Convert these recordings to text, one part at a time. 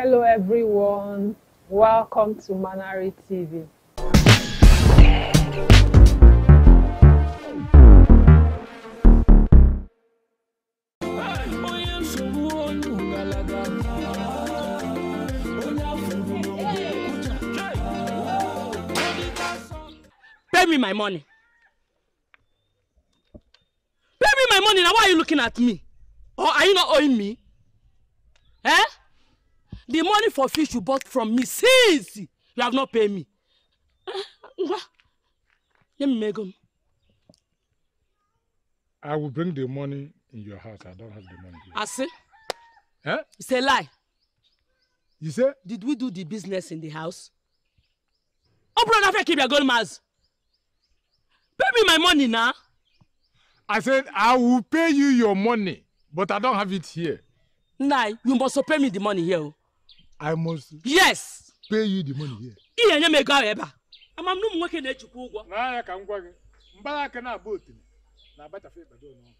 Hello everyone, welcome to Manari TV. Pay me my money. Pay me my money. Now why are you looking at me? Or are you not owing me? Eh? The money for fish you bought from me since you have not paid me. Ngwa. Nye m ego m. I will bring the money in your house. I don't have the money here. Asị, Eh? it's a lie. You say? Did we do the business in the house? Ọ bụrụ na afọ ka ị bịa Goldmaz. Pay me my money now. I said I will pay you your money, but I don't have it here. Nna, you must pay me the money here. o. I must Yes. pay you the money here. Ị ga-enye m ego ahụ ebe a. Ama m na ụmụ nwoke na-ejikwa ụgwọ. n'anya ka m gwa gị mbara aka na-agba otiri na-abachafe ịkpado ọnụ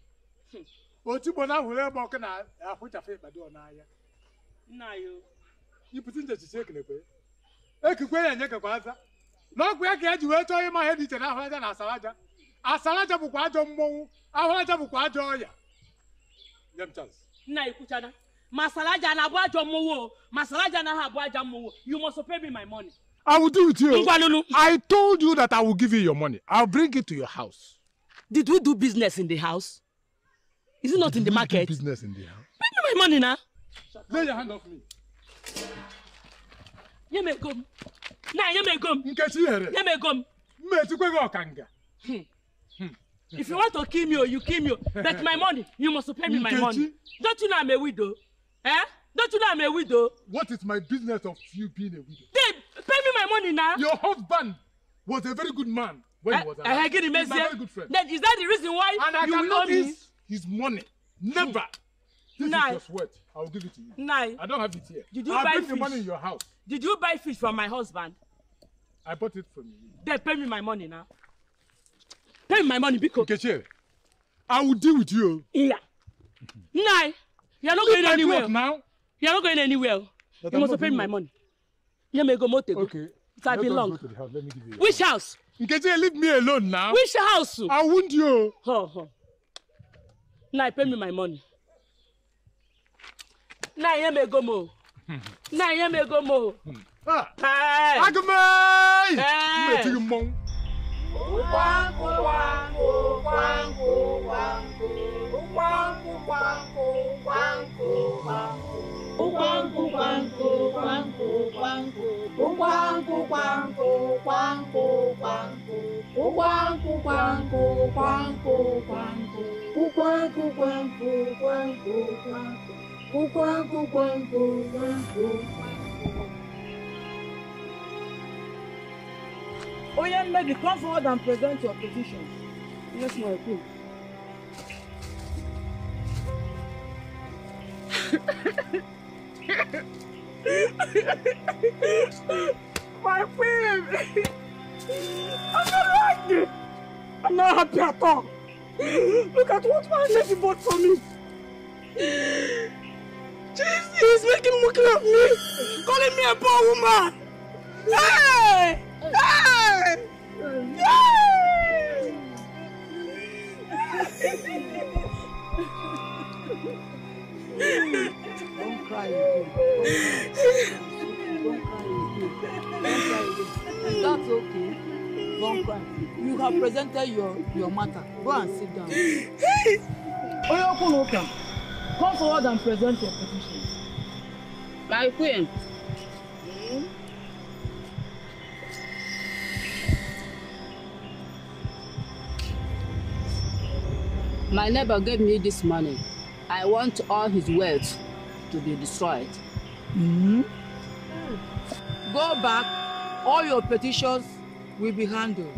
otigbo na ahụrụ ebe ọkụ na-ahụchafe ịkpado n'anya Nna ya o. ịpụta njechiche ekelekwe ekikwe ya enyekekwa aza na ọgwụ ya ka e ji wee chọọ ịma ihe dị iche na ahụraja na asaraja asaraja bụkwa ajọ mmọnwụ ahụraja bụkwa ajọ ọya nye m chance Nna ya ekwuchana. Masalaja na-abụ ajọ mmụọ o. Masalaja abụ ajọ mmụọ. You must pay me my money. I will do it you. Ngwanunu. I told you that I will give you your money. I'll bring it to your house. Did we do business in the house? Is it not in the do market? Pay Business in the house. me my money now. Lay your hand off me. Nye m ego m. Nna nye m ego m. Nkechi here. Nye m ego m. Mmetikwe gị ọkanga. If you want to kill me, you kill me. But my money, you must pay me my money. Don't you know I'm a widow? Eh? Don't you know I'm a widow? What is my business of you being a widow? Then pay me my money now. Your husband was a very good man when he was Eh, alive. eh, give him He's my very good friend. Then is that the reason why And I you will owe me? his money. Never. This Nah. is your sweat. I will give it to you. Nah. I don't have it here. Did you I'll buy bring the fish? money in your house. Did you buy fish from my husband? I bought it from you. Then pay me my money now. Pay me my money because Nkechi, I will deal with you. yeah. Nah, you're not Leave going my anywhere. cloth now. You're not going anywhere. But you I'm must not pay me doing my it. money. Yeah, me go mote go. Okay. It I Let us belong. go to the house. Let me give you. your- Which house? Nkechi, leave me alone now. Which house? I wound you. Huh, huh. Nah, pay me my money. Nah, yeah, me go mo. Nah, yeah, me go mo. Ah. Hey. Agụmee! Ee. Mmetiri mmọnwụ. Oye Mmegi, come forward and present your petition. Yes, my queen. My queen! I'm not happy! I'm not happy at all! Look at what my lady bought for me! Jesus, he's making mockery of me! Calling me a poor woman! Hey! Hey! Yay! Don't cry again. Don't cry again. Don't cry again. That's okay. Don't cry. You have presented your your matter. Go and sit down. Oye Okunoka, come forward and present your petition. My queen. My neighbor gave me this money. I want all his wealth to be destroyed. Go back, all your petitions will be handled.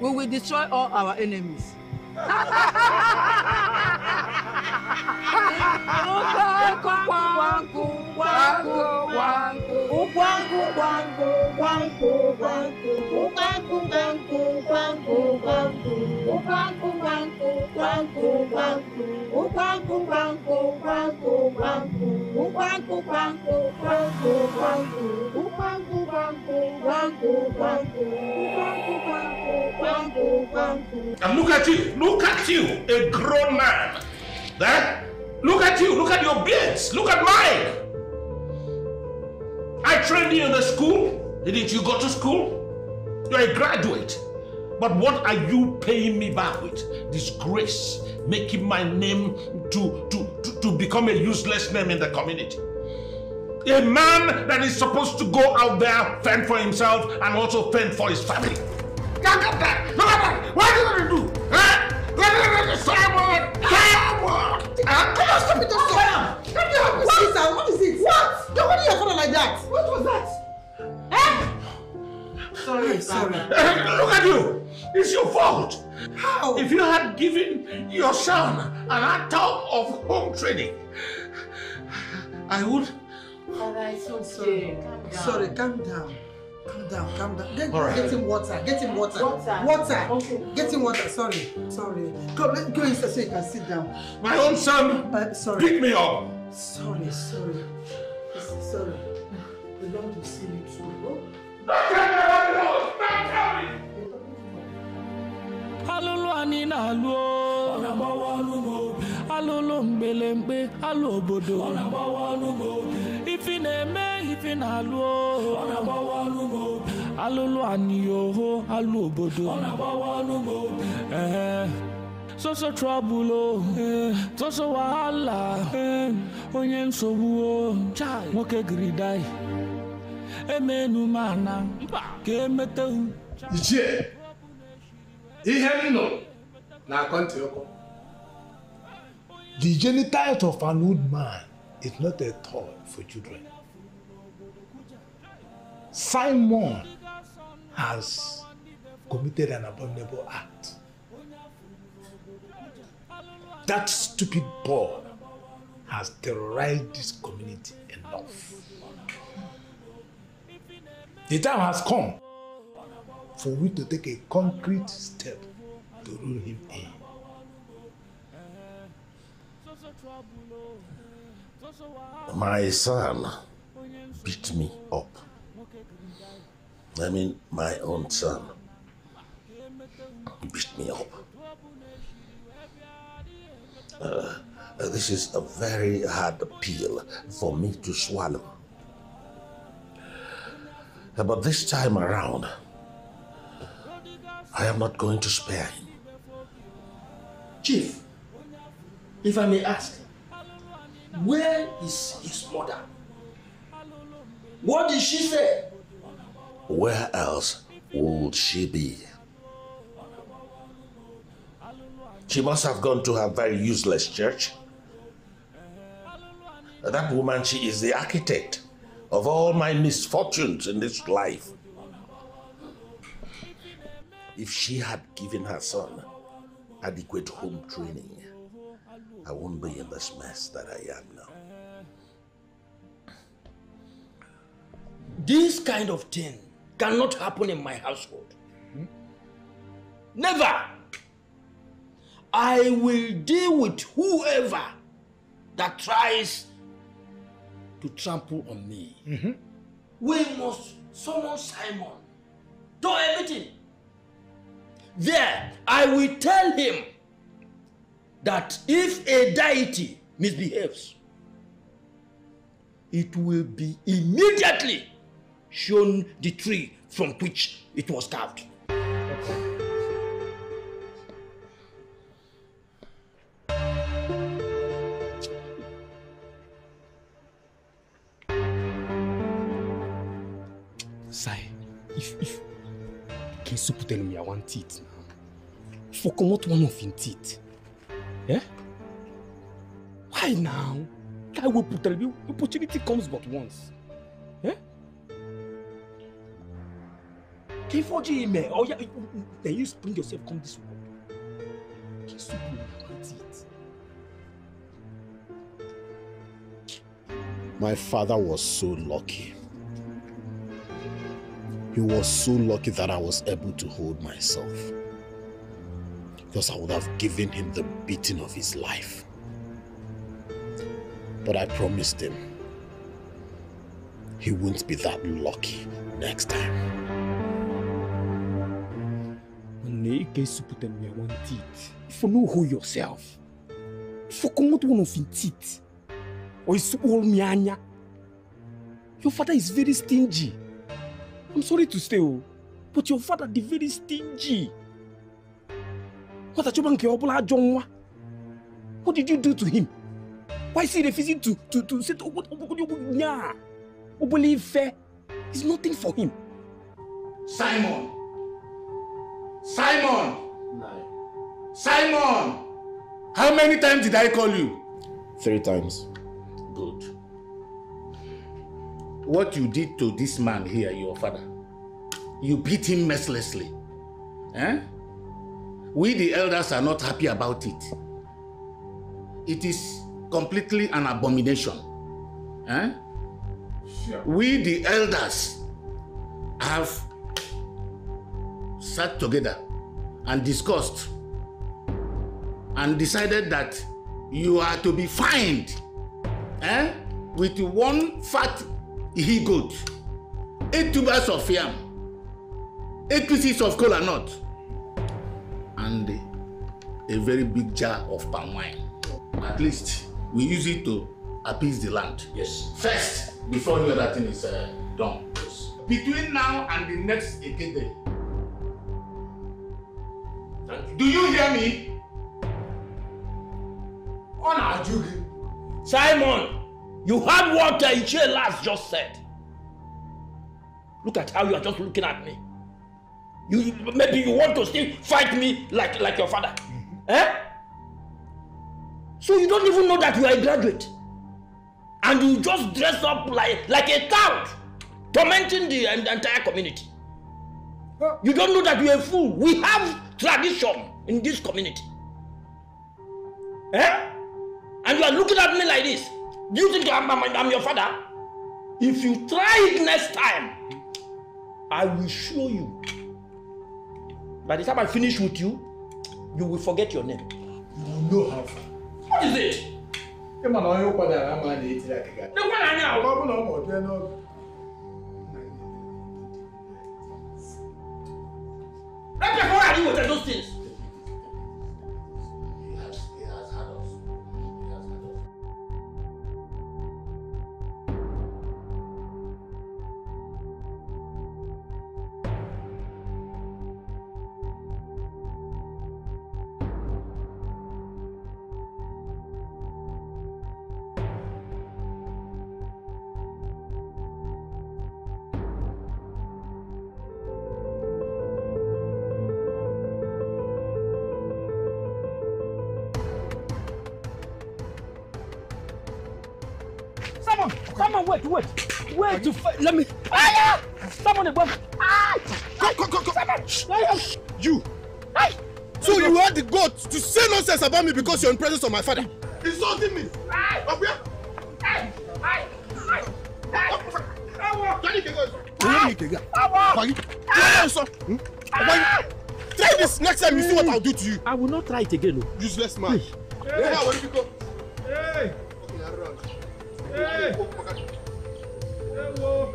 We will destroy all our enemies. Ukwanku, kwanku, kwanku, kwanku. Ukwanku, kwanku, kwanku, kwanku. Ukwanku, kwanku, kwanku, kwanku. Ukwanku, kwanku, kwanku, kwanku. Ukwanku, kwanku, kwanku, kwanku. And look at you, look at you, a grown man. Eh? Look at you, look at your beards, look at mine. I trained you in the school. Didn't you go to school? You're a graduate. But what are you paying me back with? Disgrace, making my name to, to, to, to become a useless name in the community. A man that is supposed to go out there, fend for himself, and also fend for his family. Look at that! Look at that! What are you gonna do? Huh? Simon! Simon! Come on, stop it, stop it. Stop it. What is that? What is it? What? You're holding your father like that. What was that? Eh? Sorry, sorry. Look at you! It's your fault. How? If you had given your son an hour of home training, I would. Father, it's okay. Sorry, calm down. Calm down, calm down. Get, All right. get him water. Get him water. Water. Water. Okay. Get him water. Sorry, sorry. Go, let, go inside so you can sit down. My own son Uh, sorry. picked me up. Sorry, sorry. Sorry. We long to see you too. Oh. Don't tell alụlụ mgbelemgbe alụ obodo. Ifi na-eme ifi na-alụ. Alụlụ oho alụ obodo. Soso trouble o. Soso wahala. Onye nsogbu o. Nwoke giri dai emenu m ana. Ka emetehu Ichie, ihe m nụrụ na-akọ ntị ọkụ. The genitals of an old man is not a toy for children. Simon has committed an abominable act. That stupid boy has terrorized this community enough. The time has come for we to take a concrete step to rule him in. My son beat me up. I mean, my own son beat me up. Uh, this is a very hard pill for me to swallow. Uh, But this time around, I am not going to spare him. Chief, if I may ask, where is his mother? What did she say? Where else would she be? She must have gone to her very useless church. That woman, she is the architect of all my misfortunes in this life. If she had given her son adequate home training, I won't be in this mess that I am now. This kind of thing cannot happen in my household. Never. I will deal with whoever that tries to trample on me. Mm-hmm. We must summon Simon Do a meeting. There, I will tell him that if a deity misbehaves, it will be immediately shown the tree from which it was carved. Sai, if if. Kesupu tell me I want teeth now, for comot one of him teeth, eh? Why now? Guy will put tell you opportunity comes but once, eh? Forge email? Oh yeah, then you bring yourself come this world. Kesupu, I want. My father was so lucky. He was so lucky that I was able to hold myself. Thus, I would have given him the beating of his life. But I promised him he won't be that lucky next time. You know who yourself. You come out one of. Or you all me anya. Your father is very stingy. I'm sorry to say, oh, but your father is very stingy. What a nke ọbụla ajọ nwa. What did you do to him? Why is he refusing to to to say to yeah? Obole ife is nothing for him. Simon. Simon. Simon. How many times did I call you? Three times. Good. What you did to this man here, your father, you beat him mercilessly. Eh? We, the elders, are not happy about it. It is completely an abomination. Eh? We, the elders, have sat together and discussed and decided that you are to be fined eh, with one fat he goat, eight tubers of yam, eight pieces of kola nut, and a very big jar of palm wine. At least we use it to appease the land. Yes. First, before any other thing is uh, done. Yes. Between now and the next day. Do you hear me? On Ajugi. Simon, you heard what Ichie last just said. Look at how you are just looking at me. You maybe you want to still fight me like like your father. Eh? So you don't even know that you are a graduate. And you just dress up like like a tout, tormenting the, the entire community. You don't know that you're a fool. We have tradition in this community. Eh? And you are looking at me like this. Do you think I'm, I'm, I'm your father? If you try it next time, I will show you. By the time I finish with you, you will forget your name. You know how far. What is it? Ị ma na onye ụkwadara ama na-etiri akịga. Nekwa n'anya ahụ. Ọ bụ na ọ ma ọ bịa n'oge. Let me forward you with those things. Wait, wait, wait to fight. Let me. Ah, Simon, wait. Ah, come, come, come, come. Shh. You. So you had the guts to say nonsense about me because you're in presence of my father. Insulting me. Ọ̀gbáyé. Kí ló ń sọ? Ọ̀gbáyé. Try this next time you see what I'll do to you. I will not try it again. Oh. Useless man. Hey. Hey. Bang,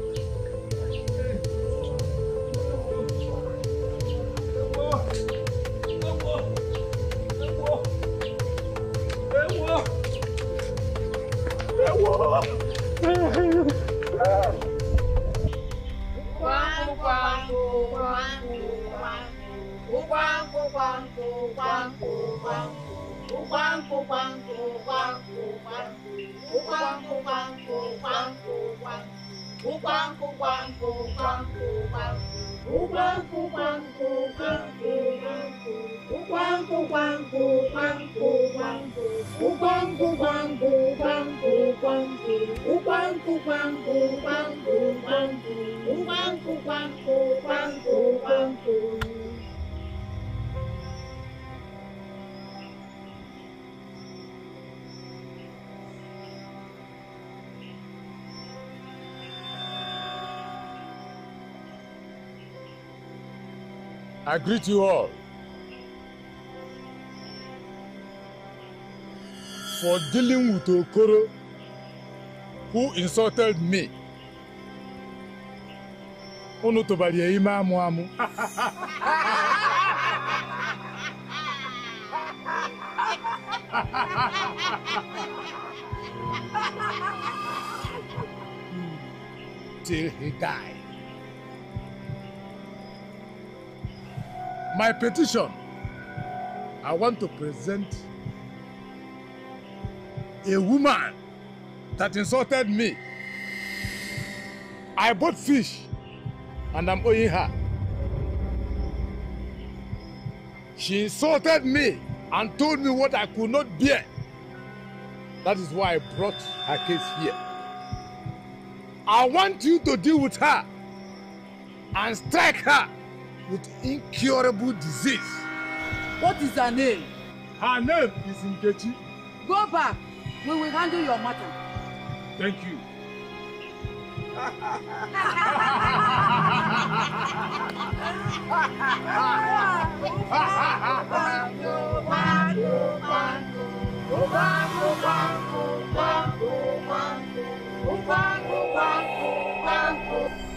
bang, quang bang, quang bang, quang bang, quang bang, quang kupang kupang kupang kupang. Kupang kupang kupang kupang. Kupang kupang kupang kupang. Kupang kupang kupang kupang. Kupang kupang kupang kupang. Kupang kupang kupang kupang kupang. I greet you all. For dealing with Okoro, who insulted me. Unu tụbara ya ime amụ. Till he died. My petition, I want to present a woman that insulted me. I bought fish and I'm owing her. She insulted me and told me what I could not bear. That is why I brought her case here. I want you to deal with her and strike her with incurable disease. What is her name? Her name is Nkechi. Go back. We will handle your matter. Thank you. I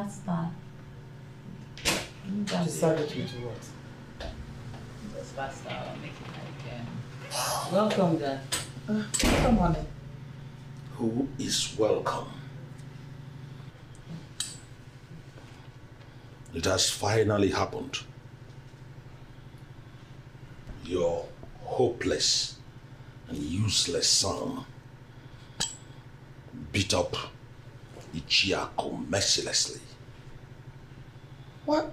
taking pasta. Decided to do what? Just pasta, I'll make it like um, Welcome, Dad. Uh, come on. Who is welcome? It has finally happened. Your hopeless and useless son beat up Ichiako mercilessly. What?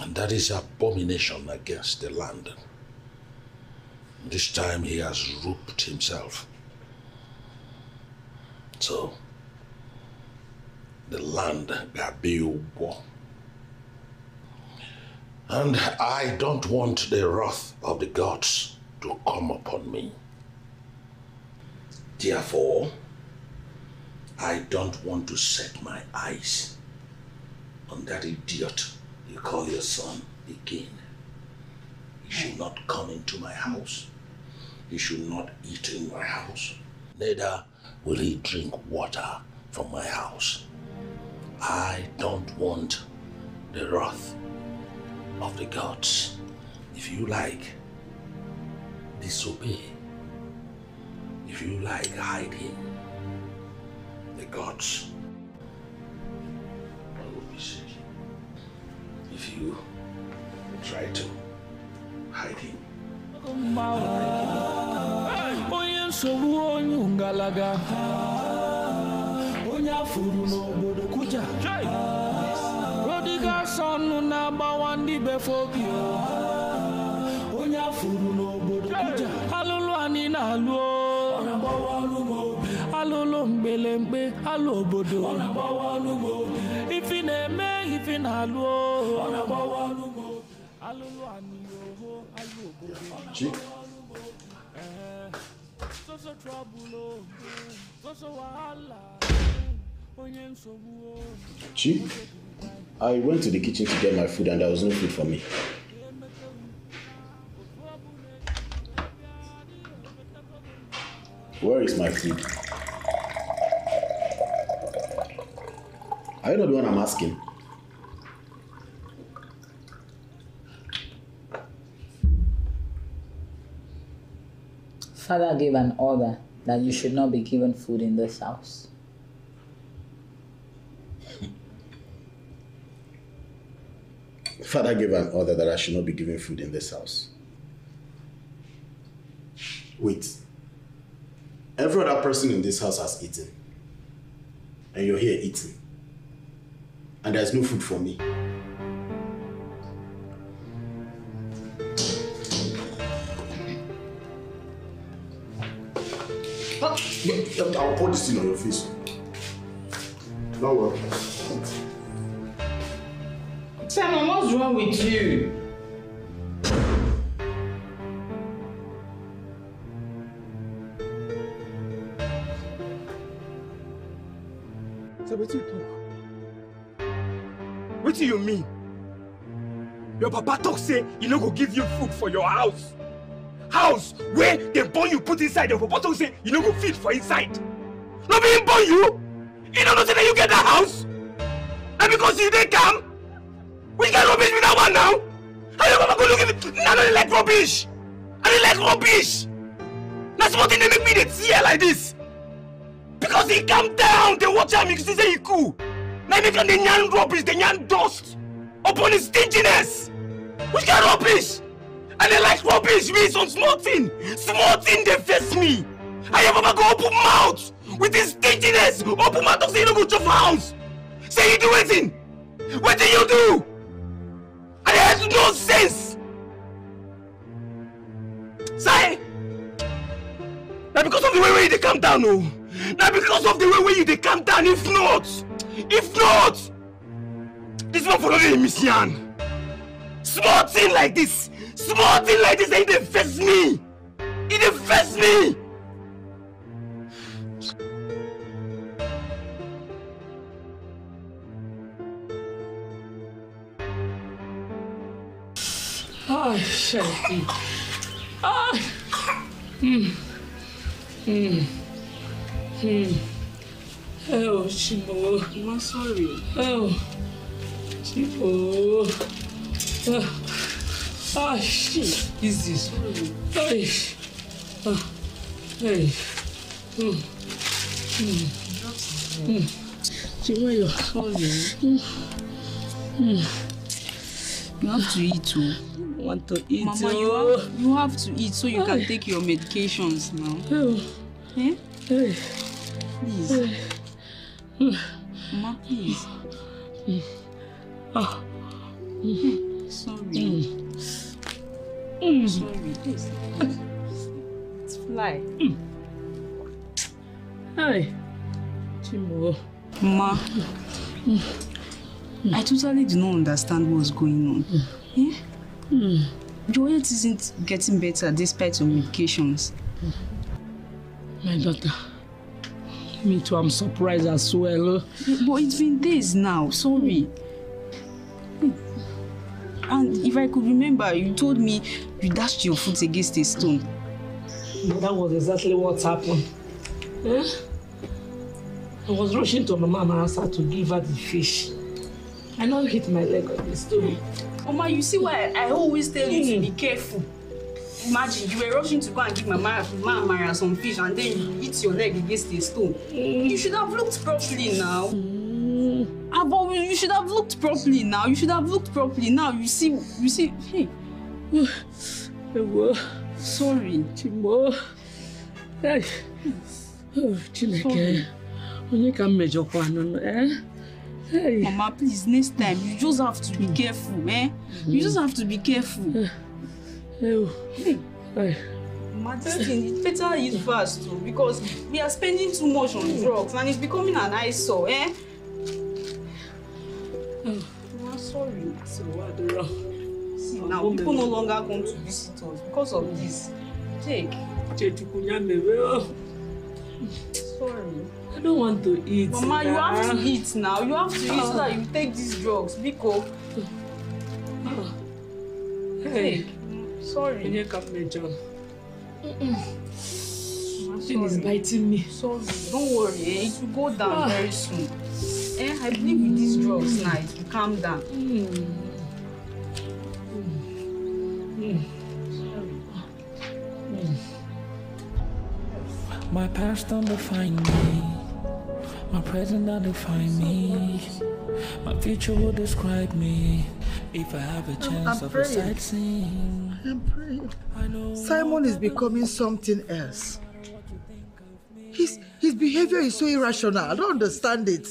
And that is abomination against the land. This time he has rooped himself. So, the land Gabiu war. And I don't want the wrath of the gods to come upon me. Therefore, I don't want to set my eyes on that idiot you call your son again. He should not come into my house. He should not eat in my house. Neither will he drink water from my house. I don't want the wrath of the gods. If you like, disobey. If you like, hide him. The gods If you try to hide him. Ifi na-alụ wahala onye nsogbu I went to the kitchen to get my food and there was no food for me. Where is my food? Are you not the one I'm asking? Father gave an order that you should not be given food in this house. Father gave an order that I should not be given food in this house. Wait. Every other person in this house has eaten. And you're here eating. And there's no food for me. I'll pour this thing on your face. Don't worry. Simon, what's wrong with you? Wetin you mean? Your papa talk say he no go give you food for your house. House where dem born you put inside, your papa talk say you no go feed for inside. No be him born you? He no know say you get that house? Na because you dey calm? we kind rubbish be that one now? How your papa go look at me? Na no dey like rubbish. I dey like rubbish. Na small thing dey make me dey tear like this. Because he calm down, they watch am, you see say he cool. Now he make am dey yarn rubbish, dey yarn dust upon his stinginess. Which kind rubbish? And dey like rubbish, me some small thing. Small thing dey face me. I your papa go open mouth with his stinginess. Open mouth say you no go for house. Say you do anything. What do you do? And it has no sense. Say, na because of the way wey you dey calm down o. Na because of the way wey you dey calm down. If not, if not, this one for no dey miss yan. Small thing like this, small thing like this, e dey vex me. Dey vex me. Ah, shit. Ah. Hmm. Hmm. Hmm. Oh, Chibo. I'm sorry. Oh, Chibo. Ah, ah shit. Easy. Sorry. Hey. Ah. Hey. Hmm. Hmm. Hmm. Chibo, you're sorry. Hmm. Hmm. You have to eat too. want to eat. Mama, you oh. have, you have to eat so you can Ay. take your medications now. Oh. Eh? Hey. Please. Hey. Mama, please. Hmm. Sorry. Mm. Sorry. Please. It's fly. Hi. Chimo. Ma, I totally do not understand what's going on. Eh? Your health isn't getting better despite your medications. My daughter. Me too, I'm surprised as well. But it's been days now, sorry. And if I could remember, you told me you dashed your foot against a stone. That was exactly what happened. Eh? I was rushing to Mama Amara's house to give her the fish. I now hit my leg on the stone. Mama, you see why I always tell you to be careful. Imagine you were rushing to go and give Mama, Mama Amara some fish and then you hit your leg against a stone. You should have looked properly now. Ah, but you should have looked properly now. You should have looked properly now. You see, you see, hey. Ewo. Sorry. Chimo. Hey. Oh, Chineke. Onye ka m mejọkwa nụnụ, eh? Hey. Mama, please, next time you just have to be careful, eh? You just have to be careful. Ewo. Hey. Mama, this thing, it's better eat fast too because we are spending too much on drugs and it's becoming an eyesore, eh? Mama, sorry. So what the wrong? See, now people no longer come to visit us because of this. Mewe, oh. Sorry. I don't want to eat. Mama, you have to eat now. You have to eat so that you take these drugs. Biko. Hey. Take. Sorry. Onye ka m mejọ? Thing is biting me. Sorry. Don't worry. Eh? It will go down Ah. very soon. Eh? I believe with these drugs now, it will calm down. My past don't define me. My present don't define me. My future will describe me. If I have a chance I'm of a sightseeing. I'm praying. Simon is becoming something else. His his behavior is so irrational. I don't understand it.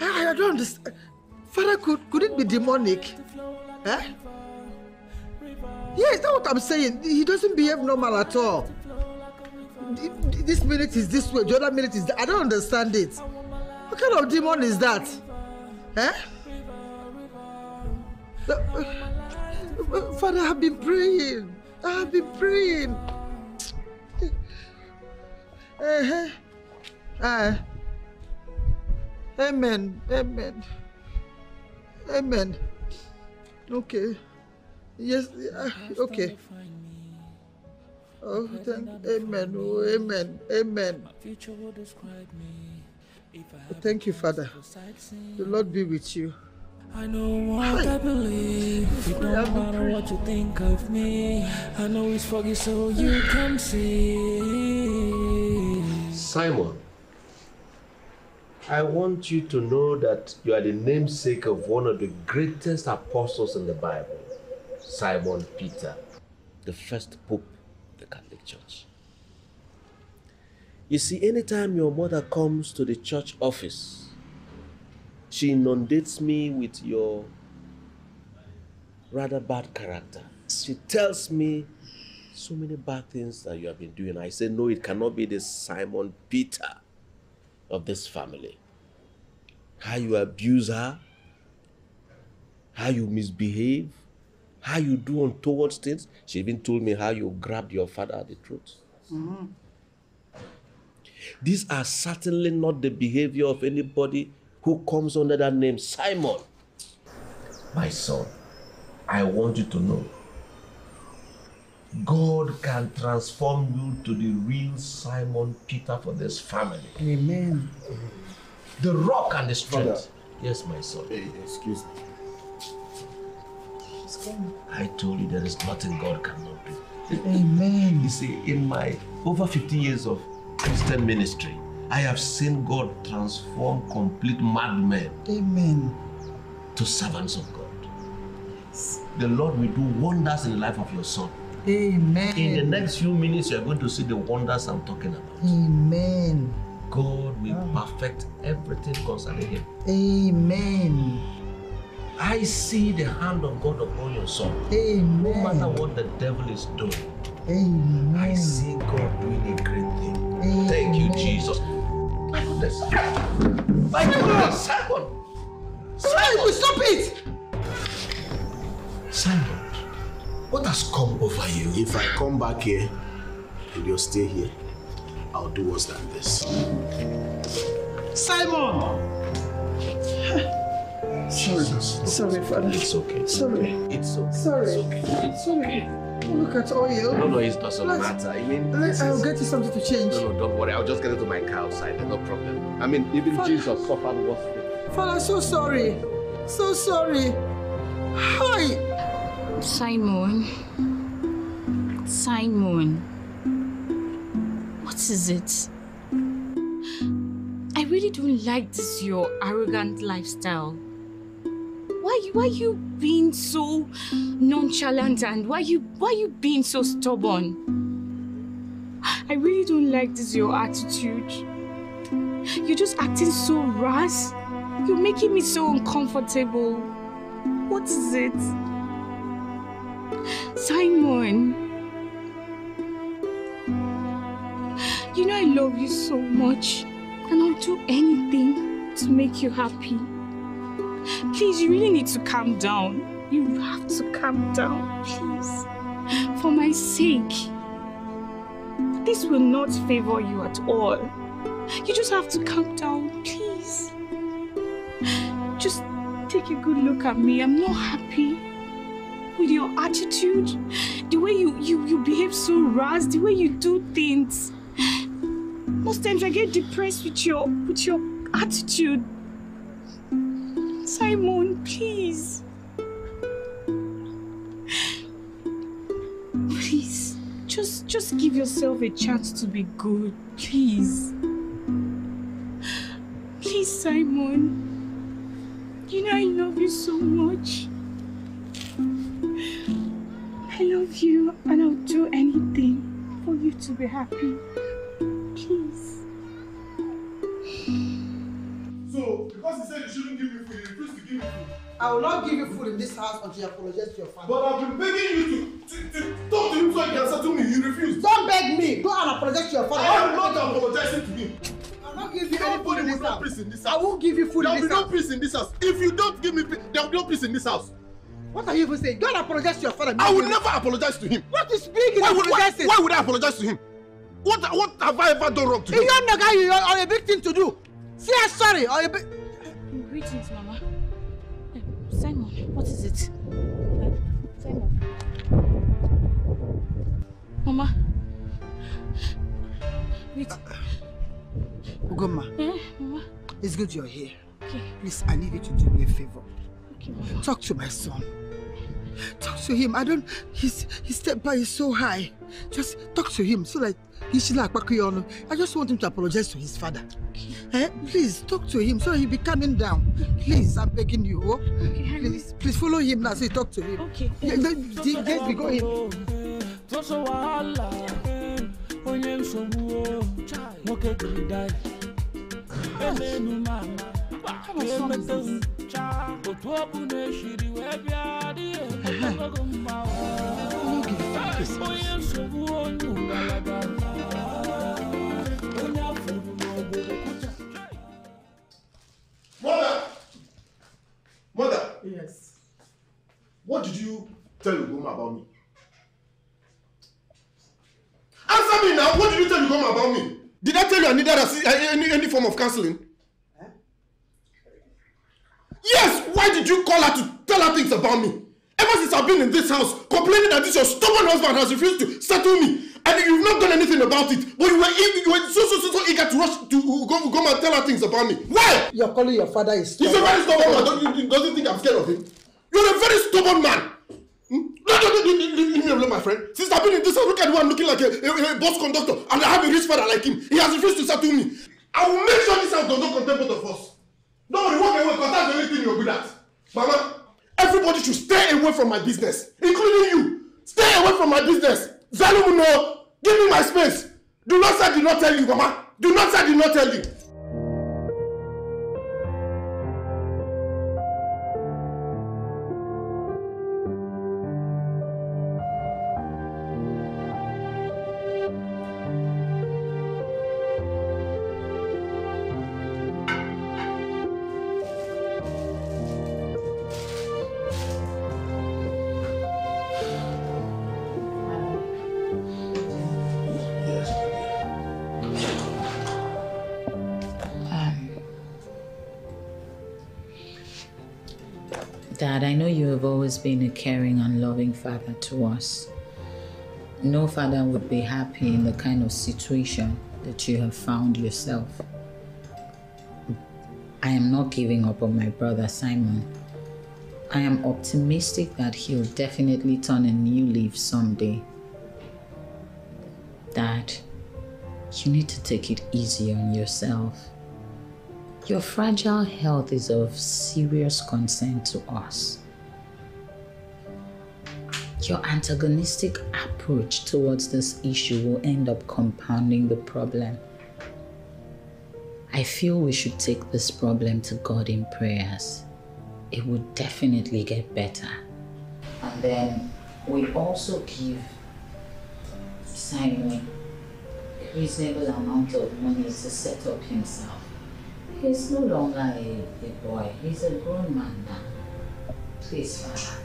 I, I don't understand. Father, could could it be demonic? Eh? Yeah, is that what I'm saying? He doesn't behave normal at all. Th- th- This minute is this way, the other minute is that. I don't understand it. What kind of demon is that? Eh? Uh, Father, I've been praying. I've been praying. Uh-huh. Uh, amen. Amen. Amen. Okay. Yes. Uh, okay. Oh, thank. Amen. Oh, amen. Amen. Future will describe me. If I have Thank you, Father. The Lord be with you. I know what I believe. It don't matter what you think of me. I know it's foggy so you can see. Simon, I want you to know that you are the namesake of one of the greatest apostles in the Bible, Simon Peter, the first pope of the Catholic Church. You see, anytime your mother comes to the church office, she inundates me with your rather bad character. She tells me so many bad things that you have been doing. I say, no, it cannot be the Simon Peter of this family. How you abuse her, how you misbehave, how you do untoward things. She even told me how you grabbed your father at the throat. Mm-hmm. These are certainly not the behavior of anybody who comes under that name, Simon. My son, I want you to know God can transform you to the real Simon Peter for this family. Amen. The rock and the strength. Father. Yes, my son. excuse me. I told you there is nothing God cannot do. Amen. You see, in my over 50 years of Christian ministry, I have seen God transform complete madmen Amen. to servants of God. The Lord will do wonders in the life of your son. Amen. In the next few minutes, you are going to see the wonders I'm talking about. Amen. God will ah. perfect everything concerning him. Amen. I see the hand of God upon your son. Amen. No matter what the devil is doing, Amen. I see God doing a great thing. Thank you, Jesus. My goodness. My goodness, Simon. Simon, stop it! Simon, what has come over you? If I come back here and you'll stay here, I'll do worse than this. Simon! Sorry. Sorry, Father. It's okay. Sorry. It's okay. Sorry. It's okay. It's okay. Look at oil. No, no, it doesn't Let's- matter. I mean, Let, I'll get you something to change. No, no, don't worry. I'll just get into my car outside. No problem. I mean, even Jesus suffered worse things. Father, so sorry. So sorry. Hi. Simon. Simon. What is it? I really don't like this your arrogant lifestyle. Why why you being so nonchalant and why you why you being so stubborn? I really don't like this your attitude. You're just acting so rash. You're making me so uncomfortable. What is it? Simon. You know I love you so much, and I'll do anything to make you happy. Please, you really need to calm down. You have to calm down, please. For my sake. This will not favor you at all. You just have to calm down, please. Just take a good look at me. I'm not happy with your attitude, the way you, you, you behave so rash, the way you do things. Most times I get depressed with your with your attitude. Simon, please. Please, just Just give yourself a chance to be good, please. Please, Simon. You know I love you so much. I love you and I'll do anything for you to be happy. Please. So, because he said you shouldn't give me give me food. I will not give you food in this house until you apologize to your father. But I've been begging you to, to, to talk to him so he can settle me. You refuse. Don't beg me. Go and apologize to your father. I am not apologizing to him. I'll not give you any food in will this not house. peace in this house. I won't give you food There in will this be no house. peace in this house. If you don't give me peace, there will be no peace in this house. What are you even saying? Go and apologize to your father. I will never apologize to him. What is big in Why would, why, why would I apologize to him? What, what have I ever done wrong to You him? don't know guy you are a big thing to do. Say I'm sorry or a big. Greetings, Mama. Simon, what is it? Simon. Mama. Wait. Ugoma, Eh, Mama. it's good you're here. Okay. Please, I need you to do me a favor. Okay, Mama. Talk to my son. Talk to him. I don't. His his temper is so high. Just talk to him so that he should like Bakuyonu. I just want him to apologize to his father. Eh? Please talk to him so he'll be calming down. Please, I'm begging you. Oh? Please, please follow him now. So you talk to him. Okay. Yeah, let me go in. Toso wahala, onye nsogbu o, nwoke kiri dai. Emenu mama, ga-emete ncha, otu ọ bụ na eshiri wee bịa adịghị ekwegogo mma o. Onye nsogbu onye ngalaba, Mother! Mother! Yes. What did you tell Ugoma about me? Answer me now. What did you tell Ugoma about me? Did I tell you I needed any, any form of counseling? Yes! Why did you call her to tell her things about me? Ever since I've been in this house, complaining that this your stubborn husband has refused to settle me, and you've not done anything about it, but you were, you were so, so, so, so eager to rush to go, go and tell her things about me. Why? You're calling your father is He's a very stubborn man. Don't you, don't you think I'm scared of him? You're a very stubborn man. Hmm? No, no, no, no, no, leave me alone, my friend. Since I've been in this house, look at me. I'm looking like a, a, a bus conductor, and I have a rich father like him. He has refused to settle me. I will make sure this house does not contain both of us. Nobody walk away because that's the only thing you're good at. Mama, everybody should stay away from my business, including you. Stay away from my business. Zalumu, no. Give me my space. Do not say did not tell you, Mama. Do not say did not tell you. Been a caring and loving father to us. No father would be happy in the kind of situation that you have found yourself. I am not giving up on my brother Simon. I am optimistic that he'll definitely turn a new leaf someday. Dad, you need to take it easy on yourself. Your fragile health is of serious concern to us. Your antagonistic approach towards this issue will end up compounding the problem. I feel we should take this problem to God in prayers. It would definitely get better. And then we also give Simon a reasonable amount of money to set up himself. He's no longer a, a boy, he's a grown man now. Please, Father.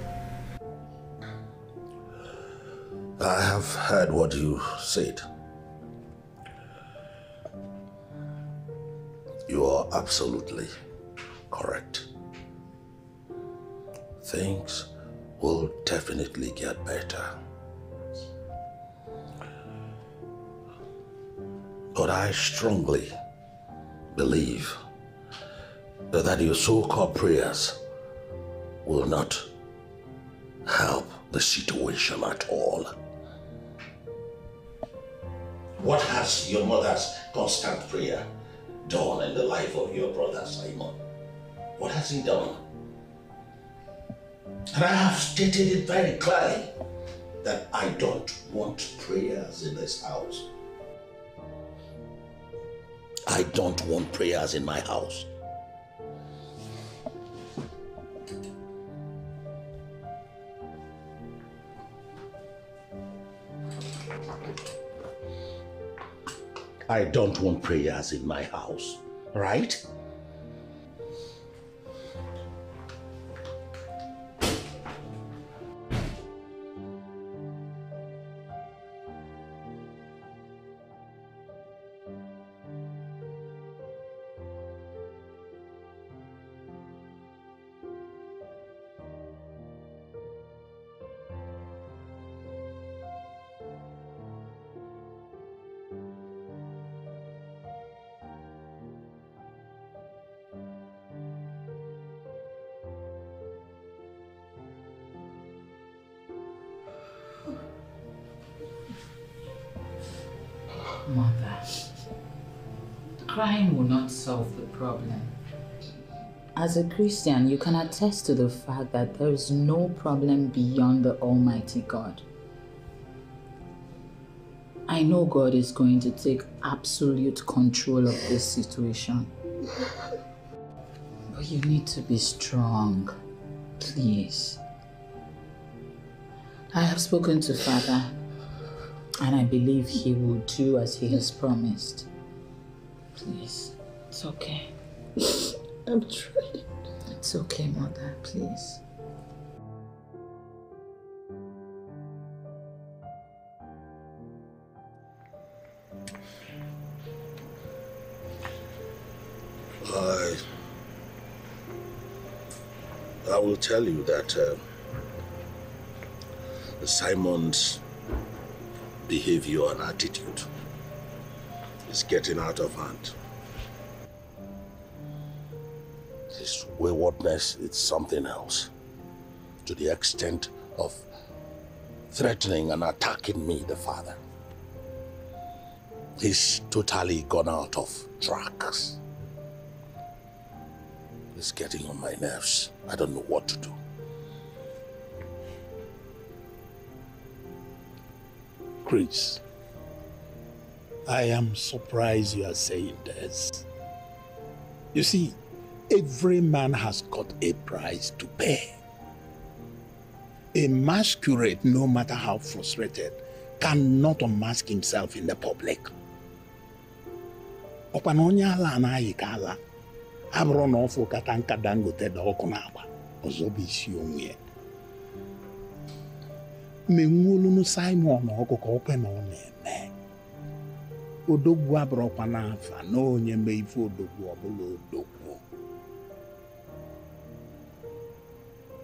I have heard what you said. You are absolutely correct. Things will definitely get better. But I strongly believe that your so called prayers will not help the situation at all. What has your mother's constant prayer done in the life of your brother Simon? What has he done? And I have stated it very clearly that I don't want prayers in this house. I don't want prayers in my house. I don't want prayers in my house, right? Crying will not solve the problem. As a Christian, you can attest to the fact that there is no problem beyond the Almighty God. I know God is going to take absolute control of this situation. But you need to be strong. Please. I have spoken to Father, and I believe he will do as he has promised. Please. It's okay. I'm trying. It's okay, Mother. Please. I, I will tell you that uh, Simon's behavior and attitude is getting out of hand. His waywardness is something else, to the extent of threatening and attacking me, the father. He's totally gone out of tracks. It's getting on my nerves. I don't know what to do. Chris, I am surprised you are saying this. You see, every man has got a price to pay. A masquerade, no matter how frustrated, cannot unmask himself in the public. ọkwa na onye ala anaghị ka ala abụrụ na ọfụ kata nka dangote da odogwu abụrụkwa n'afa na onye mee ife odogwu ọbụla odogwu.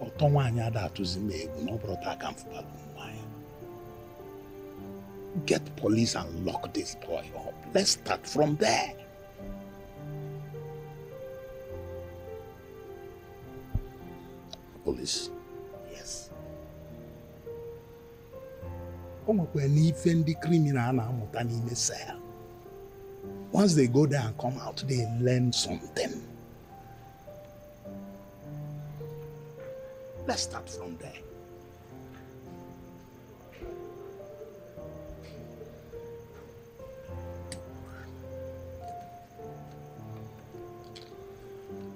Ọtọ nwaanyị ada atụzi m egwu na ọ bụrụ taa ka mfụbalụ mmanya get police and lock this boy up. Let's start from there. Police. Yes. o nwekwara n'ife ndị criminal na-amụta n'ime cell. Once they go there and come out they learn something. Let's start from there.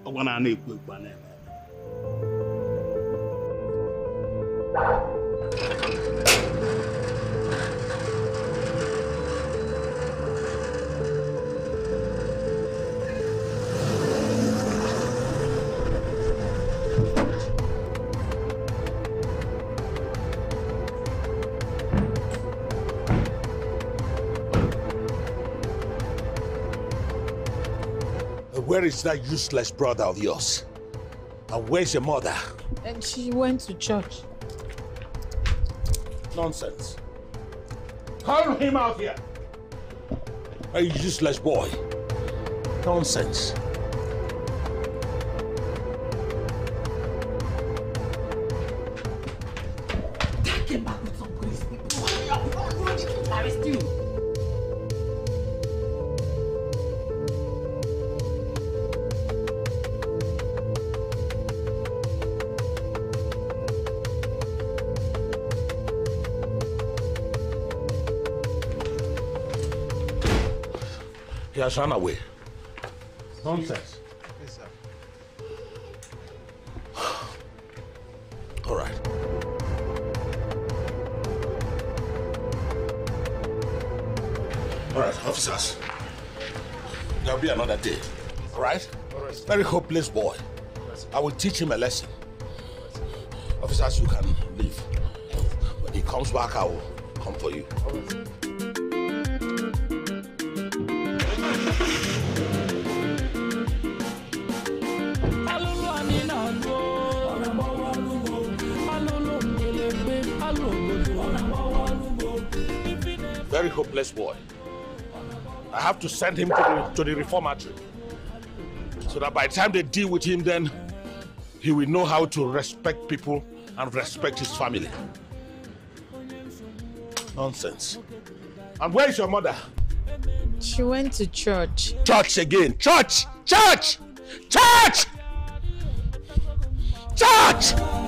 Ọgwa na a na-ekwu Where is that useless brother of yours? And where's your mother? And she went to church. Nonsense. Call him out here. A useless boy. Nonsense. He has run away. Nonsense. Yes, sir. All right. All right, officers. There'll be another day. All right? All right. Very hopeless boy. I will teach him a lesson. Officers, you can leave. When he comes back, I will come for you. Very boy. I have to send him to the, to the reformatory. So that by the time they deal with him, then he will know how to respect people and respect his family. Nonsense. And where is your mother? She went to church. Church again. Church! Church! Church! Church!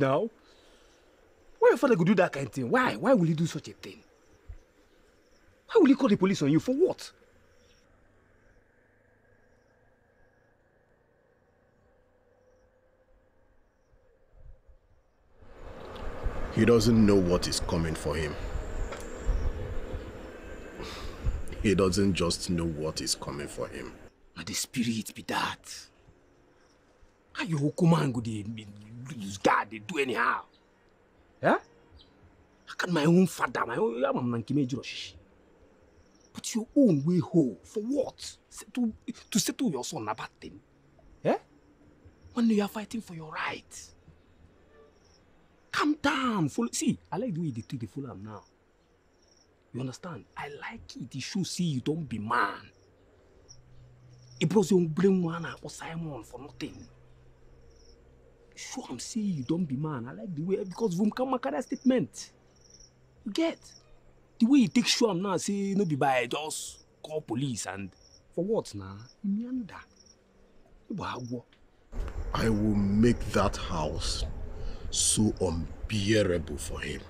Now? Why your father could do that kind of thing? Why? Why will he do such a thing? Why will he call the police on you? For what? He doesn't know what is coming for him. He doesn't just know what is coming for him. Na the spirit be that. How your Okuman go dey lose guard, dey do anyhow? Yeah? How can my own father, my own yeah, Mama Nkime Ejiroshishi? But your own way home, for what? Settle, to settle your son about thing. Yeah? When you are fighting for your right. Calm down. Follow. See, I like the way they take the follow now. You understand? I like it. It shows see you don't be man. It bros your brain one or Simon for nothing. Show am say you don't be man. I like the way because Vum come make that statement. You get the way you take show am now say no be by just call police and for what now? Meander. Ibo I will make that house so unbearable for him.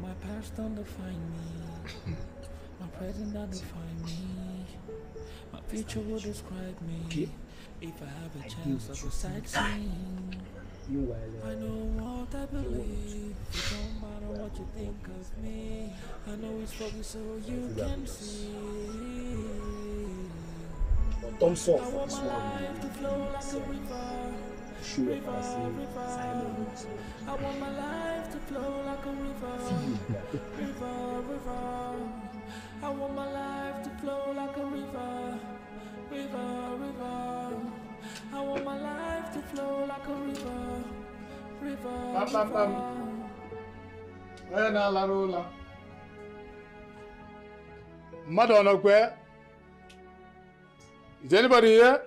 My past don't define me. My present don't define me. My future will describe me. Okay. If I have a chance of a sightseeing. I know what I believe. It don't matter what you think of me. I know it's for you so you can see. Fall I for want this one. to flow like a river. River, river. say Simon. I want my life to flow like a river. River, river. I want my life to flow like a river. River, river. I want my life to flow like a river. River, Pam, pam, pam. river. onye na-alara ụla mmadụ ọ nọkwa is anybody here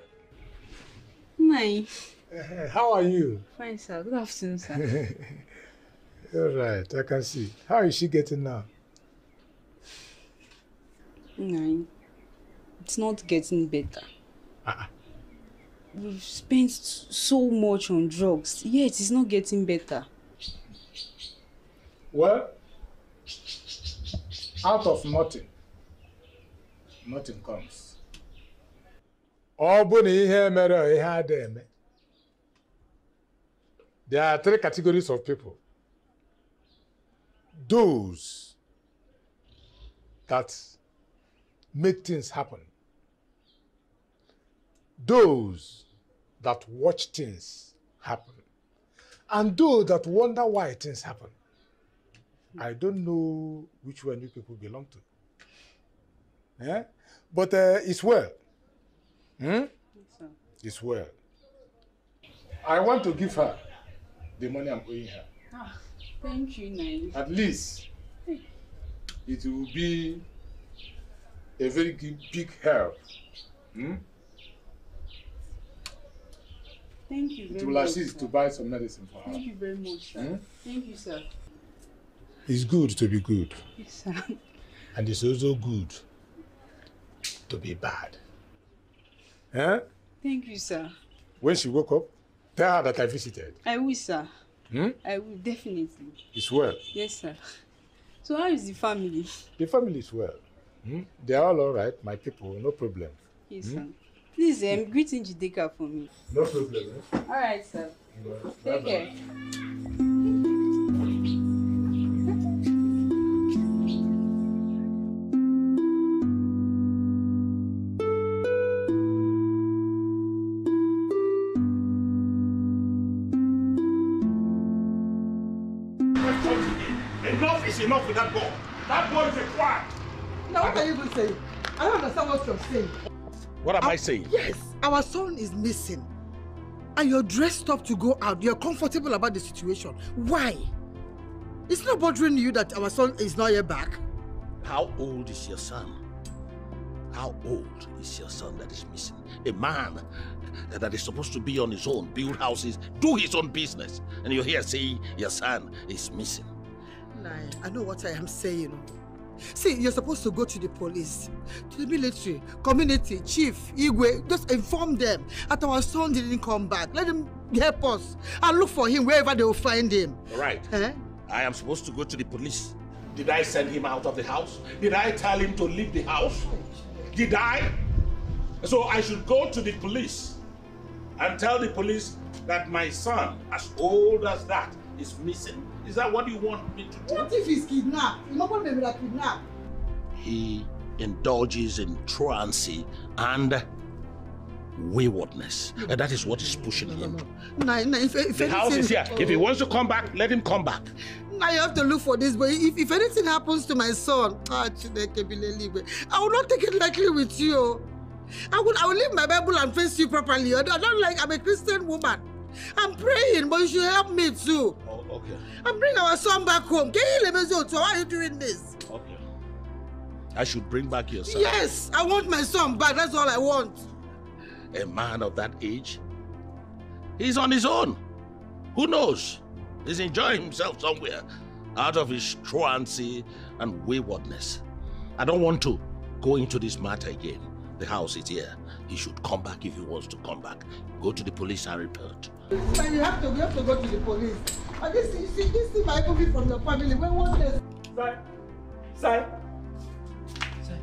Nai. Eh, how are you Fine, sir. Good afternoon, sir. all right i can see how is she getting now Nai. It's not getting better. We've spent so much on drugs, yet it's not getting better. well out of nothing nothing comes. Ọ bụ na ihe mere ihe eme. There are three categories of people. Those that make things happen. Those that watch things happen and those that wonder why things happen I don't know which one you people belong to. Yeah? But uh, it's well. Hmm? It's well. I want to give her the money I'm owing her. Ah, thank you, Nai. At least it will be a very big, big help. Hmm? Thank you very It will much. assist sir. to buy some medicine for her. Thank you very much, sir. Hmm? Thank you, sir. It's good to be good, Yes, sir. and it's also good to be bad. Eh? Thank you, sir. When she woke up, tell her that I visited. I will, sir. Hmm? I will definitely. It's well. Yes, sir. So how is the family? The family is well. Hmm? They are all all right, my people, no problem. Yes, Hmm? sir. Please, um, greeting Jideka for me. No problem. Eh? All right, sir. Take care. Enough is enough with that boy. That boy is a quack. Now, what are you even saying? I don't understand what you're saying. What am I saying? Yes, our son is missing. And you're dressed up to go out. You're comfortable about the situation. Why? It's not bothering you that our son is not yet back. How old is your son? How old is your son that is missing? A man that is supposed to be on his own, build houses, do his own business. And you're here saying your son is missing. Nah, I know what I am saying. See, you're supposed to go to the police, to the military, community, chief, Igwe. Just inform them that our son didn't come back. Let them help us and look for him wherever they will find him. All right. Eh? I am supposed to go to the police. Did I send him out of the house? Did I tell him to leave the house? Did I? So I should go to the police and tell the police that my son, as old as that, is missing. Is that what you want me to do? What if he's kidnapped? You know what baby that kidnapped? He indulges in truancy and waywardness. And that is what is pushing him. Nah, nah, if, if The house is anything- here. If he wants to come back, let him come back. Now you have to look for this, but if, if anything happens to my son, ah, Chineke Bileliwe, I will not take it lightly with you. I will, I will leave my Bible and face you properly. I don't like, I'm a Christian woman. I'm praying, but you should help me too. Oh, okay. And bring our son back home. Can you let me so why are you doing this? Okay. I should bring back your son. Yes, I want my son back. That's all I want. A man of that age? He's on his own. Who knows? He's enjoying himself somewhere out of his truancy and waywardness. I don't want to go into this matter again. The house is here. He should come back if he wants to come back. Go to the police and report. And you have to, you have to go to the police. And this, you see, this thing might even be from your family. When one day, Sai. Sai.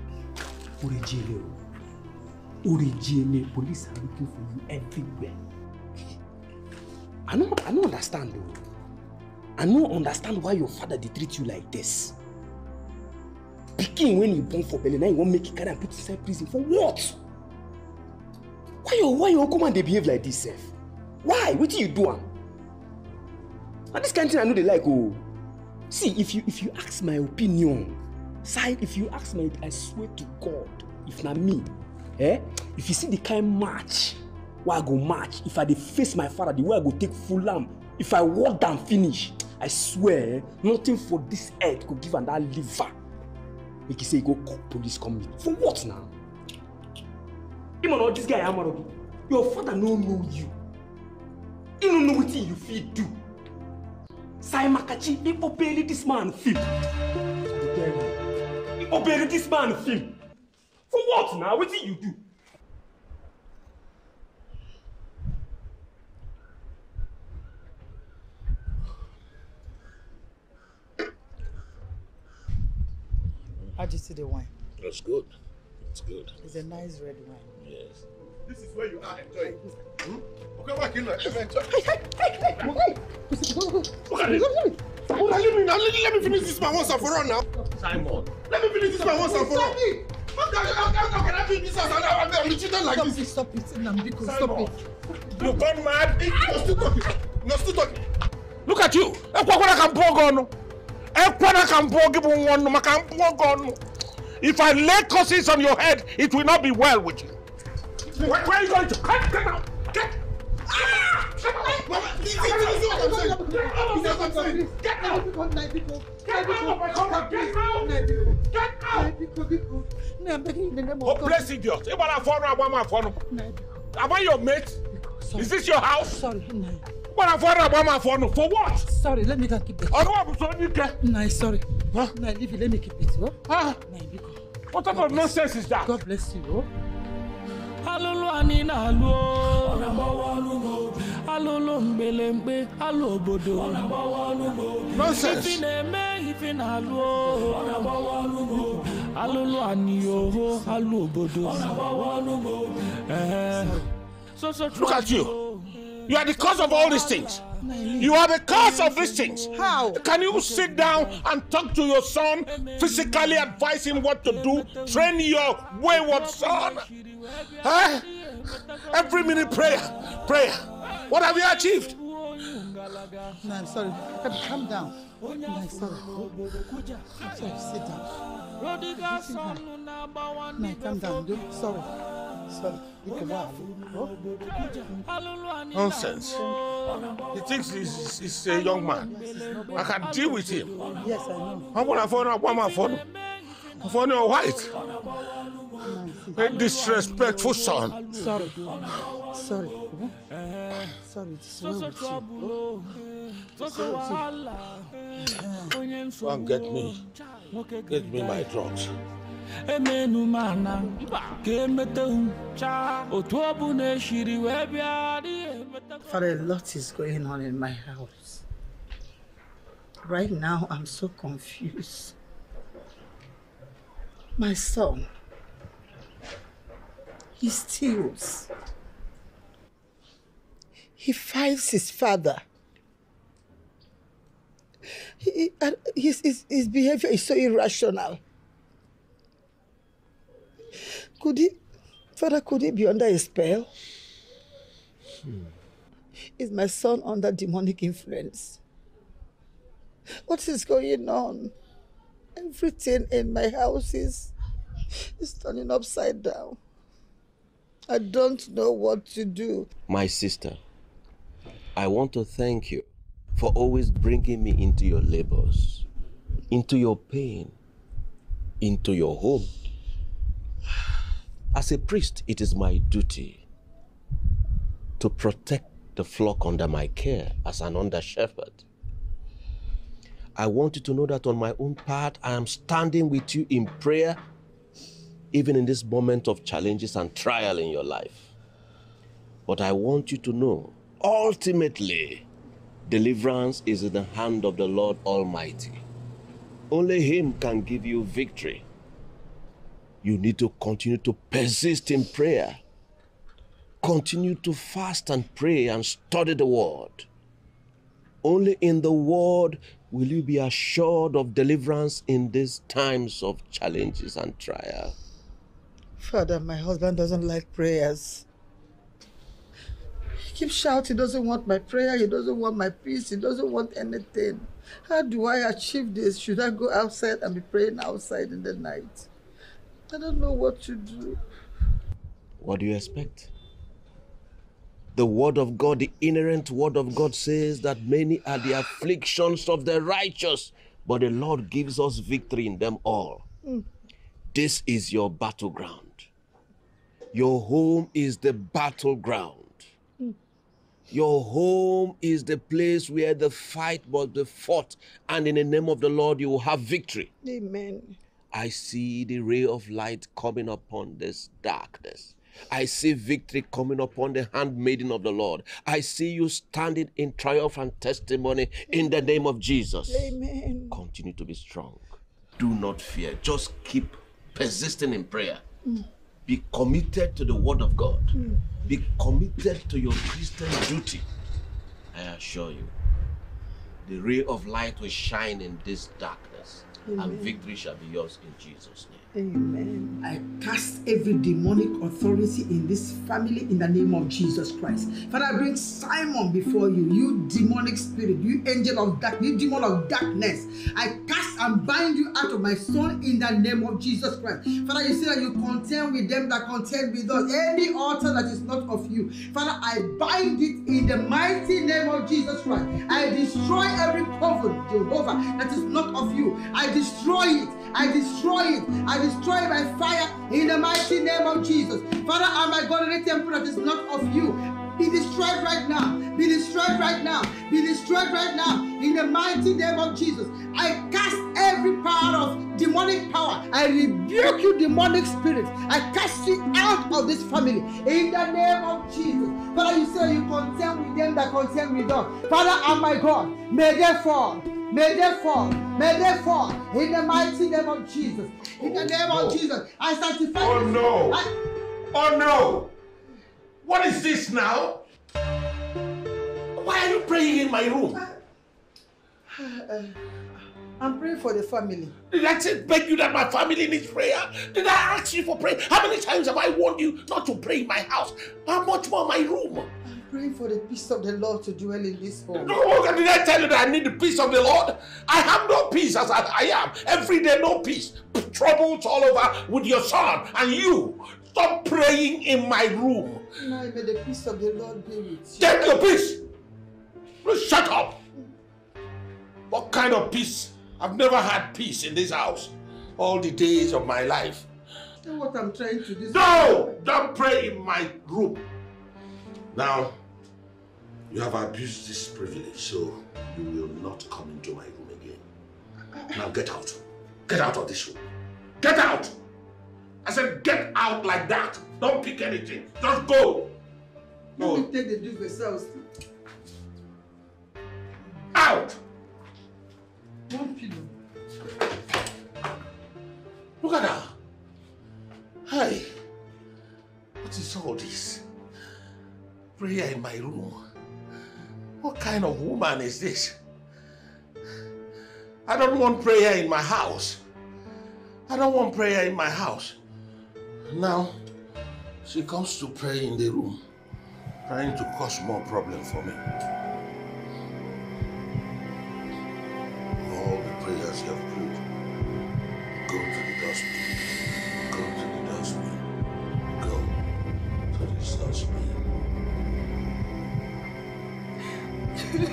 Orijiele o. Orijiele, police are looking for you everywhere. I no I no understand o. I no understand why your father dey treat you like this. Pikin when you born for belle na you wan make you carry am put inside prison for what? Why your why your uncle man dey behave like this sef? Why? Wetin you do am? Na this kind thing I no dey like o. See if you if you ask my opinion, side if you ask my I swear to God if na me eh if you see the kind match wey i go match if i dey face my father the way i go take full am if i work am finish i swear eh, nothing for this earth go give am that liver make e say e go call police come meet me for what na him and all this guy amarobi your father no know you. He no know wetin you fit do. Sai makachi he obey this man film you he obey this man film for what na wetin you do. How do you see the wine? That's good. It's good. It's a nice red wine. Yes. This is where you are enjoying. Hmm? Okay, what can you enjoy? Look at it. Hold on, let me now. Let, let me finish this man once and for all now. Simon. Let me finish this man once and for all. How can, how, how, how can I be this house and I'm, I'm cheating like stop this? It, stop it, Nambiko, stop it. You gone mad? You're still talking. You're still talking. Look at you. Ekwakwara ka mpụọ gị ọnụ. Ekwana ka mpụọ gị bụ nwa ọnụ maka mpụọ gị ọnụ. If I lay curses on your head, it will not be well with you. Where, where are you going to? Get, get out! Get! Ah! Mama, this is what I'm saying. This is what I'm saying. Get out! Get out of my compound! Get out! Get out! Hopeless idiot. Ị gbara afọ ọnụ agba m afọ ọnụ. Am I your mate? Is this your house? Sorry, Gbara afọ ọnụ agba m afọ ọnụ. For what? Sorry, let me go keep it. Ọrụ ọ bụ so onye ike. Nah, sorry. Huh? Nah, leave it. Let me keep it. Oh? Ah. What type of nonsense is that? God bless you. Oh? alụlụ anyị na-alụ o. alụlụ mgbelemgbe alụ obodo Nonsense. ifi na-eme ifi na-alụ o. alụlụ anyị oho alụ obodo Eh, so so Look at you. Are the cause of all these things. You are the cause of these things. How? Can you sit down and talk to your son, physically advise him what to do, train your wayward son? Huh? Every minute prayer, prayer. What have you achieved? Nah, I'm sorry. Calm- Calm down. Nah, I'm sorry. I'm sorry. Sit down. Sit down. Nah, calm down. Do- Sorry. Sorry. You can laugh. Oh? Nonsense. He thinks he's, he's a young man. I can deal with him. Yes, I know. How about I phone up one phone? I phone your white. A disrespectful son. Sorry. Sorry. Huh? Sorry. It's well with you. Go and get me. Get me my drugs. emenu m ana ka emetehu otu ọ bụ na eshiri wee bịa Father, a lot is going on in my house. Right now, I'm so confused. My son, he steals. He fights his father. He, his, his, his behavior is so irrational. Could he, Father, could he be under a spell? Hmm. Is my son under demonic influence? What is going on? Everything in my house is, is turning upside down. I don't know what to do. My sister, I want to thank you for always bringing me into your labors, into your pain, into your home. As a priest, it is my duty to protect the flock under my care as an under shepherd. I want you to know that on my own part, I am standing with you in prayer, even in this moment of challenges and trial in your life. But I want you to know, ultimately, deliverance is in the hand of the Lord Almighty. Only Him can give you victory. You need to continue to persist in prayer. Continue to fast and pray and study the Word. Only in the Word will you be assured of deliverance in these times of challenges and trial. Father, my husband doesn't like prayers. He keeps shouting, he doesn't want my prayer, he doesn't want my peace, he doesn't want anything. How do I achieve this? Should I go outside and be praying outside in the night? I don't know what to do. What do you expect? The word of God, the inerrant word of God says that many are the afflictions of the righteous, but the Lord gives us victory in them all. Mm. This is your battleground. Your home is the battleground. Mm. Your home is the place where the fight must be fought, and in the name of the Lord, you will have victory. Amen. I see the ray of light coming upon this darkness. I see victory coming upon the handmaiden of the Lord. I see you standing in triumph and testimony in the name of Jesus. Amen. Continue to be strong. Do not fear. Just keep persisting in prayer. Mm. Be committed to the word of God. Mm. Be committed to your Christian duty. I assure you, the ray of light will shine in this darkness, Amen. and victory shall be yours in Jesus' name. Amen. I cast every demonic authority in this family in the name of Jesus Christ. Father, I bring Simon before you, you demonic spirit, you angel of darkness, you demon of darkness. I cast and bind you out of my son in the name of Jesus Christ. Father, you say that you contend with them that contend with us. Any altar that is not of you, Father, I bind it in the mighty name of Jesus Christ. I destroy every covenant, Jehovah, that is not of you. I destroy it. I destroy it. I destroy it by fire in the mighty name of Jesus. Father, am my God, any temple that is not of you, be destroyed right now. Be destroyed right now. Be destroyed right now. In the mighty name of Jesus. I cast every power of demonic power. I rebuke you, demonic spirit. I cast you out of this family. In the name of Jesus. Father, you say you contend with them that contend with us. Father, am my God, may they fall. May they fall. May they fall. In the mighty name of Jesus. In the name of Jesus. I sanctify Oh no! I- Oh no! What is this now? Why are you praying in my room? Uh, I'm praying for the family. Did I beg you that my family needs prayer? Did I ask you for prayer? How many times have I warned you not to pray in my house? How much more my room? Praying for the peace of the Lord to dwell in this home. No, did I tell you that I need the peace of the Lord? I have no peace as I, I am. Every day, no peace. Troubles all over with your son and you. Stop praying in my room. Now may the peace of the Lord be with you. Take your peace. Please shut up. What kind of peace? I've never had peace in this house all the days of my life. That's what I'm trying to do. No! Don't pray in my room. Now, you have abused this privilege, so you will not come into my room again. Now get out. Get out of this room. Get out! I said get out like that. Don't pick anything. Just go. Let me oh. take the duvet cells. Out! One pillow. Look at her. Hey, what is all this? Prayer in my room. What kind of woman is this? I don't want prayer in my house. I don't want prayer in my house. Now, she comes to pray in the room, trying to cause more problem for me. All the prayers you have prayed, go to the dustbin. Go to the dustbin. Go to the dustbin. Why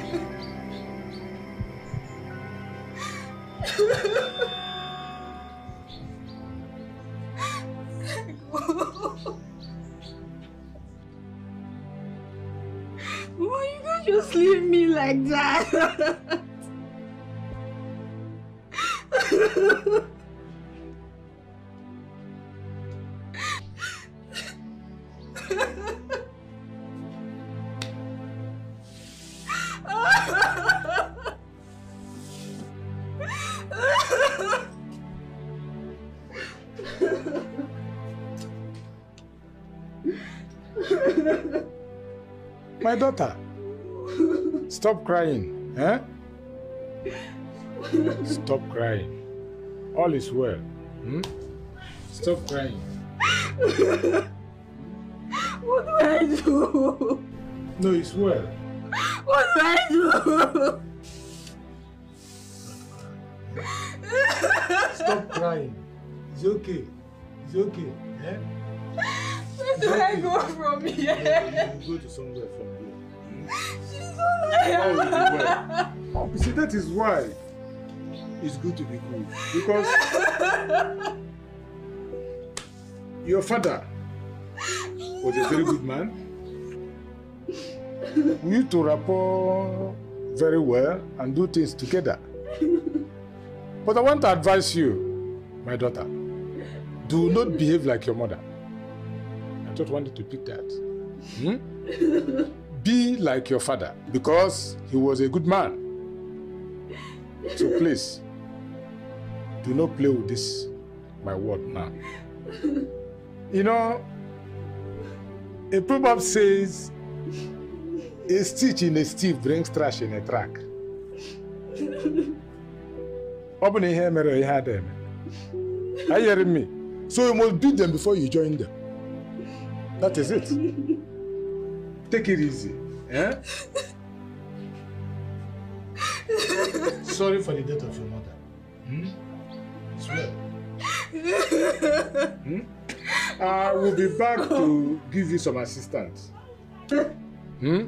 you can't just leave me like that? My daughter, stop crying. Eh? Stop crying. All is well. Hmm? Stop crying. What do I do? No, it's well. What do I do? Crying. It's okay. It's okay. Eh? Where do I go from here? You go to somewhere from here. She's so All will be liar. You see, that is why it's good to be good. Because your father was a very good man. We used to rapport very well and do things together. But I want to advise you, my daughter, do not behave like your mother. I just wanted to pick that. Hmm? Be like your father because he was a good man. So please, do not play with this, my word now. You know, a proverb says, a stitch in a steve brings trash in a track. Ọ bụ na ihe mere ihe ada eme. Are you hearing me? So you must beat them before you join them. That is it. Take it easy. Eh? Sorry for the death of your mother. Hmm? Swear. Hmm? I will be back to give you some assistance. Hmm?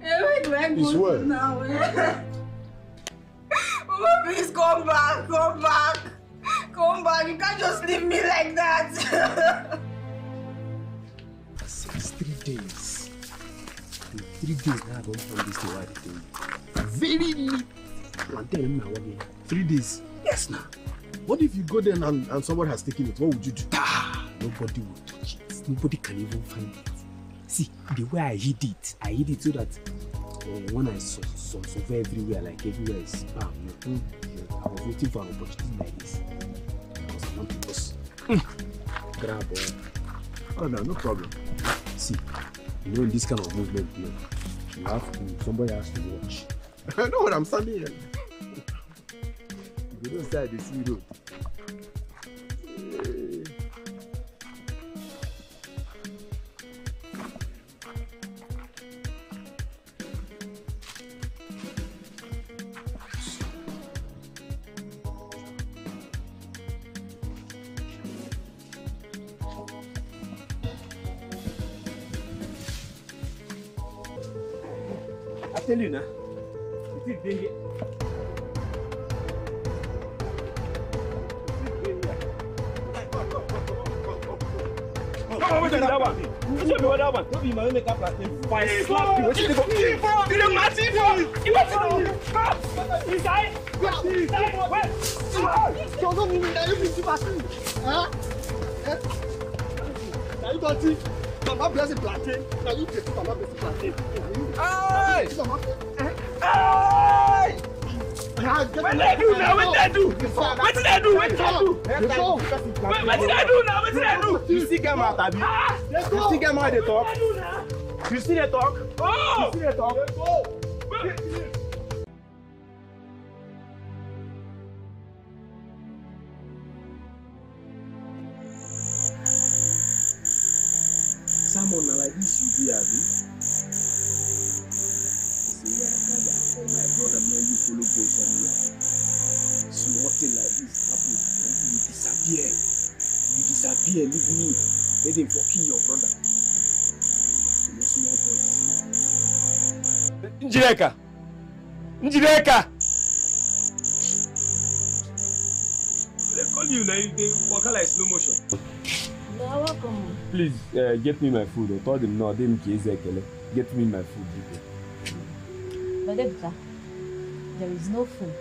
Where do I It's go well. now? eh? Please come back, come back. Come back. You can't just leave me like that. Since three days. In three days now I don't find this thing why they. Very little. One thing now again. Three days. Yes now. What if you go there and, and someone has taken it? What would you do? Ah, nobody will touch it. Nobody can even find it. See, the way I hid it, I hid it so that uh, when I saw so, survey everywhere, like everywhere is spam, know, I was waiting for an opportunity like this. Mm, grab or Oh no, no problem. See, you know, in this kind of movement, know, you have to, somebody has to watch. I know what I'm standing here. If you don't start the see road. Tell you now, it is day here. Come on, wait till that one. One be that one? Don't be my own makeup plastic. Fine, slap you. Wetin dey go? Tifo! You dey mad Tifo! You want to know? Come! Inside! Inside! Wait! So don't mean that you be machine. Huh? Now you got it. Mama bless the plantain. Now you take Mama bless the plantain. Hey! Hey! Wetin I do now? Wetin I do? Wetin I do? Wetin I do? Wetin I do now? Wetin I do? You get mouth, abi? Ah! You still get mouth, dey talk? You still dey talk? Oh! You still dey talk? Simon, na like this you be, abi? Say, yeah, am for my brother, make you follow go somewhere. Small thing like this happen, you disappear. You disappear, leave me. Make dem for kill your brother. Small, small boys. Njideka! Njideka! They call you now, you dey waka like slow motion. You're welcome. Please uh, get me my food. I told him no, I didn't kiss Ekele. Get me my food. But Ebuka, there is no food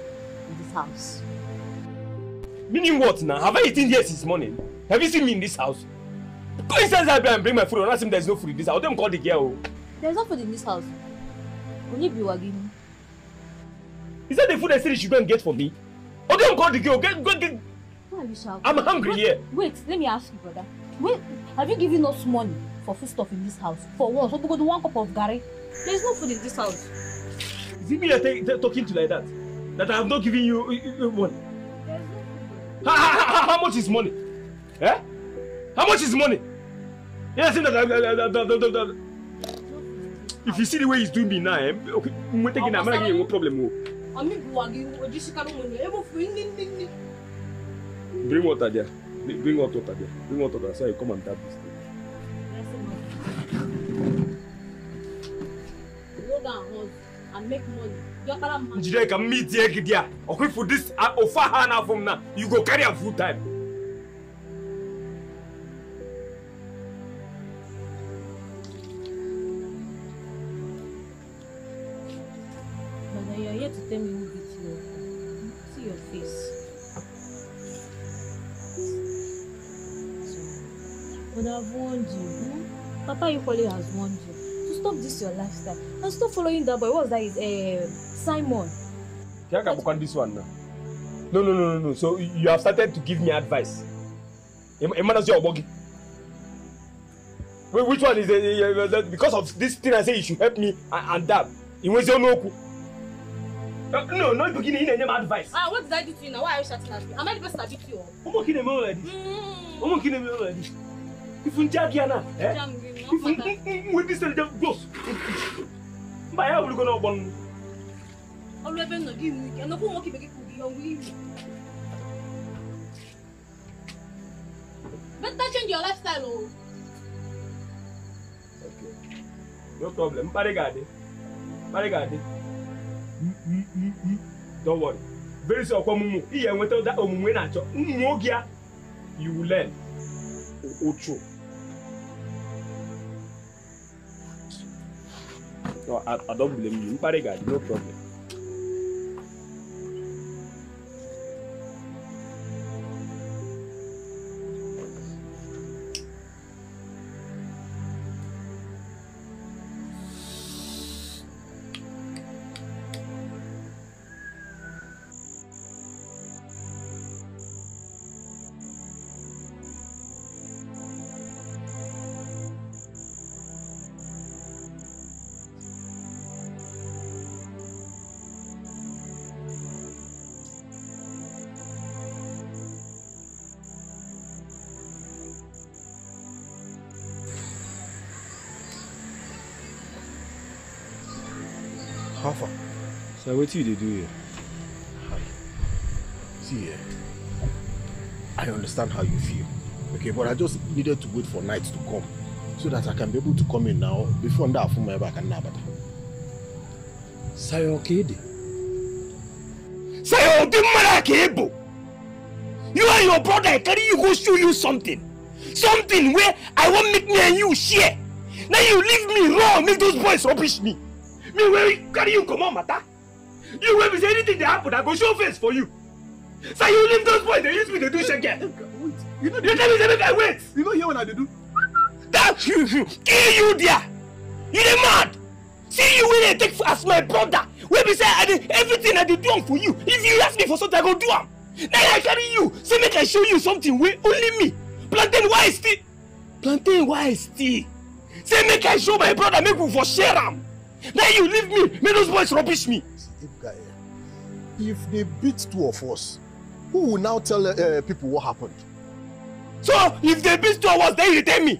in this house. Meaning what now? Have I eaten here since morning? Have you seen me in this house? Go inside that and bring my food. Or not him there's no food in this house. Don't call the girl. There is no food in this house. Only Biwagini. Is that the food I said you should go and get for me? Or don't call the girl. Get, go get. Why are you shouting? I'm hungry Wait, here. Wait, let me ask you, brother. Wait, have you given us money for food stuff in this house? For what? We go to one cup of gari. There is no food in this house. Is it me you're ta- ta- talking to like that? That I have not given you uh, uh, money? How, how, how, how much is money? Eh? How much is money? Yeah, I think that, uh, that, that, that, that, that. If you see the way he's doing me now, eh? Okay, I'm taking I'm not getting no problem. Bring water there. Bring bring hot water there. Bring hot water so you come and tap this thing. And make money. Man. Njideka meet here gidia. Okay for this uh, offer her now from now. You go carry am full time. Equally has warned you to stop this your lifestyle and stop following that boy. What's that? Is uh, Simon. Can I on this one now? No, no, no, no, no. So you have started to give me advice. Emmanuel Obogi. Wait, which one is it? Because of this thing I say you should help me and, that. In which you know. No, not beginning in any advice. Ah, what did I do to you now? Why are you shouting at me? Am I the person that beat you up? Omo kine me already. Omo kine me already. If you jag yana, eh? Jam me, no If matter. you with this just go. Mba ya will go no bon. Ọlụ ebe nọ gị iwu ike, nnukwu nwoke ibe gị kwuru gị ọnwụ iwu. Better change your lifestyle o. No problem. Mkparị ga-adị. Mkparị ga-adị. Don't worry. Very soon ọkwa ọmụmụ ị ga-enweta ụda omume ị na-achọ. Mmụọ oge ya, you will learn. Ocho. No, I, I don't blame you. Mkparị ga-adị, no problem. What you dey do here? See, eh, I understand how you feel. Okay, but I just needed to wait for night to come so that I can be able to come in now before that from my back and nabata. Sayo Kede. Sayo kebo. You and your brother I carry you go show you something. Something where I want make me and you share. Now you leave me wrong, make those boys rubbish me. Me where carry you come on matter. You will be say anything that happen, I go show face for you. So you leave those boys, they use me to do shege. You know, you tell me say make I wait. You know here when I dey do. That you kill you there. You dey mad. See you wey dey take as my brother. Wey be say I dey everything I dey do am for you. If you ask me for something, I go do am. Now I carry you, say make I show you something wey only me. Plantain why still? Plantain why still? Say make I show my brother, make we for share am. Now you leave me, make those boys rubbish me. Guy, if they beat two of us, who will now tell uh, people what happened? So if they beat two of us, then you tell me.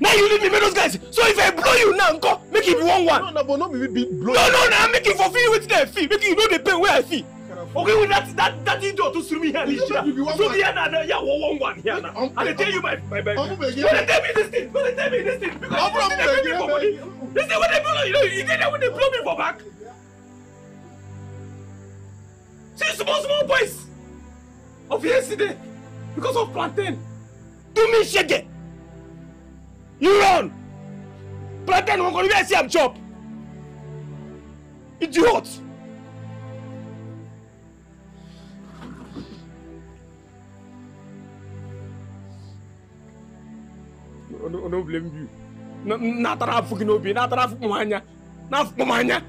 Now you leave me, make those guys. So if I blow you now, go make it one one. No, no, but not be be blow. No, no, no, make it for feel wetin I feel. Make you know the pain wey I feel. Okay, with that that that idiot to sue me here, Lisha. Sue me here now, yeah, one one one here now. I dey tell you my my my. Go dey tell me this thing. Go dey tell me this thing. Because this thing dey blow me for body. This thing wey dey blow you know, you dey there when they blow me for back. See small small boys of yesterday because of plantain. Do me shege. You run. Plantain wan go leave me see am chop. Idiot. I don't, I don't blame you. Na na tara afuki n'obi, na tara afuku m anya, na afuku m anya.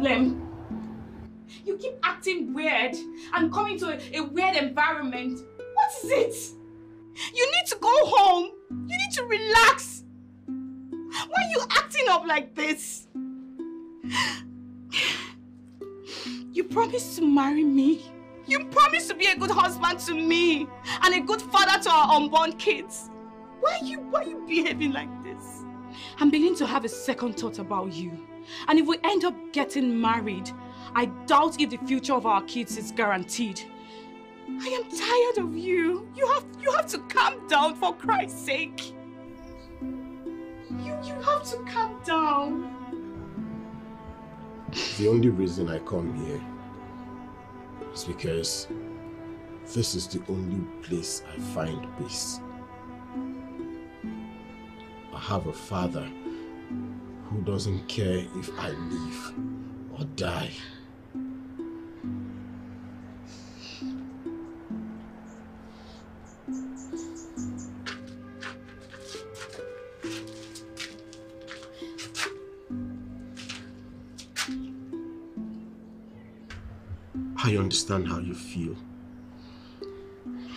Problem? You keep acting weird and coming to a, a weird environment. What is it? You need to go home. You need to relax. Why are you acting up like this? You promised to marry me. You promised to be a good husband to me and a good father to our unborn kids. Why are you why are you behaving like this? I'm beginning to have a second thought about you. And if we end up getting married, I doubt if the future of our kids is guaranteed. I am tired of you. You have you have to calm down for Christ's sake. You you have to calm down. The only reason I come here is because this is the only place I find peace. I have a father who doesn't care if I live or die. I understand how you feel.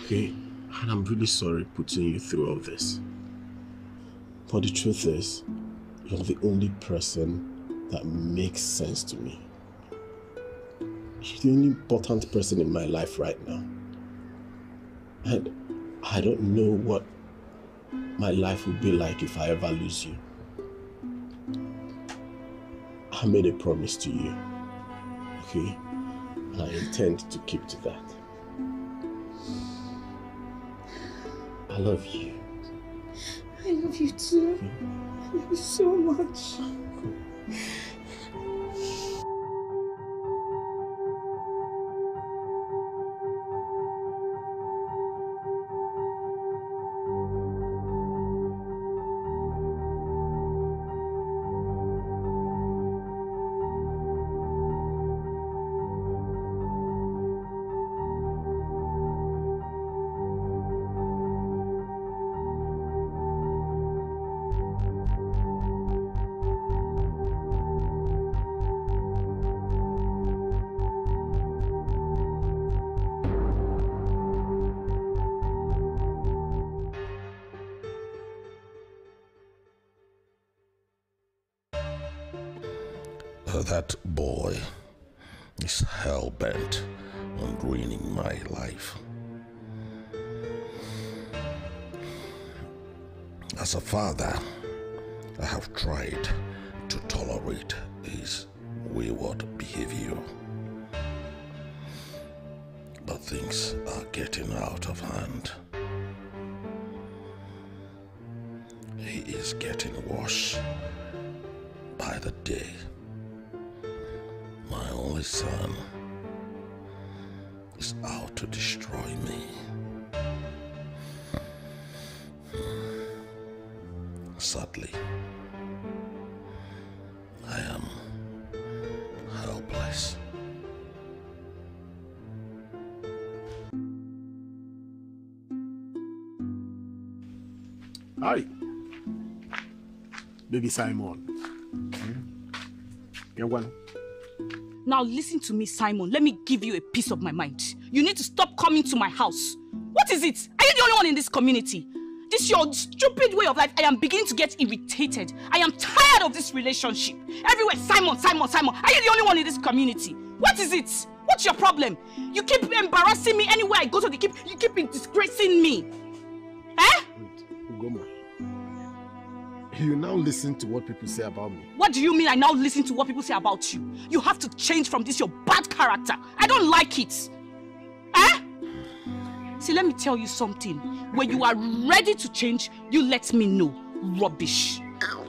Okay? And I'm really sorry putting you through all this. But the truth is, you're the only person that makes sense to me. You're the only important person in my life right now. And I don't know what my life would be like if I ever lose you. I made a promise to you, okay? And I intend to keep to that. I love you. I love you too. Love you so much. Father, I have tried to tolerate his wayward behavior. But things are getting out of hand. He is getting worse by the day. My only son is out to destroy me. Sadly, I am helpless. Hi. Baby Simon. Hmm? Get one. Now listen to me, Simon. Let me give you a piece of my mind. You need to stop coming to my house. What is it? Are you the only one in this community? This your stupid way of life. I am beginning to get irritated. I am tired of this relationship. Everywhere, Simon, Simon, Simon. Are you the only one in this community? What is it? What's your problem? You keep embarrassing me anywhere I go to. You keep, you keep disgracing me. Eh? Wait, Ugoma. You now listen to what people say about me. What do you mean I now listen to what people say about you? You have to change from this your bad character. I don't like it. See, let me tell you something. When you are ready to change, you let me know. Rubbish. Ow.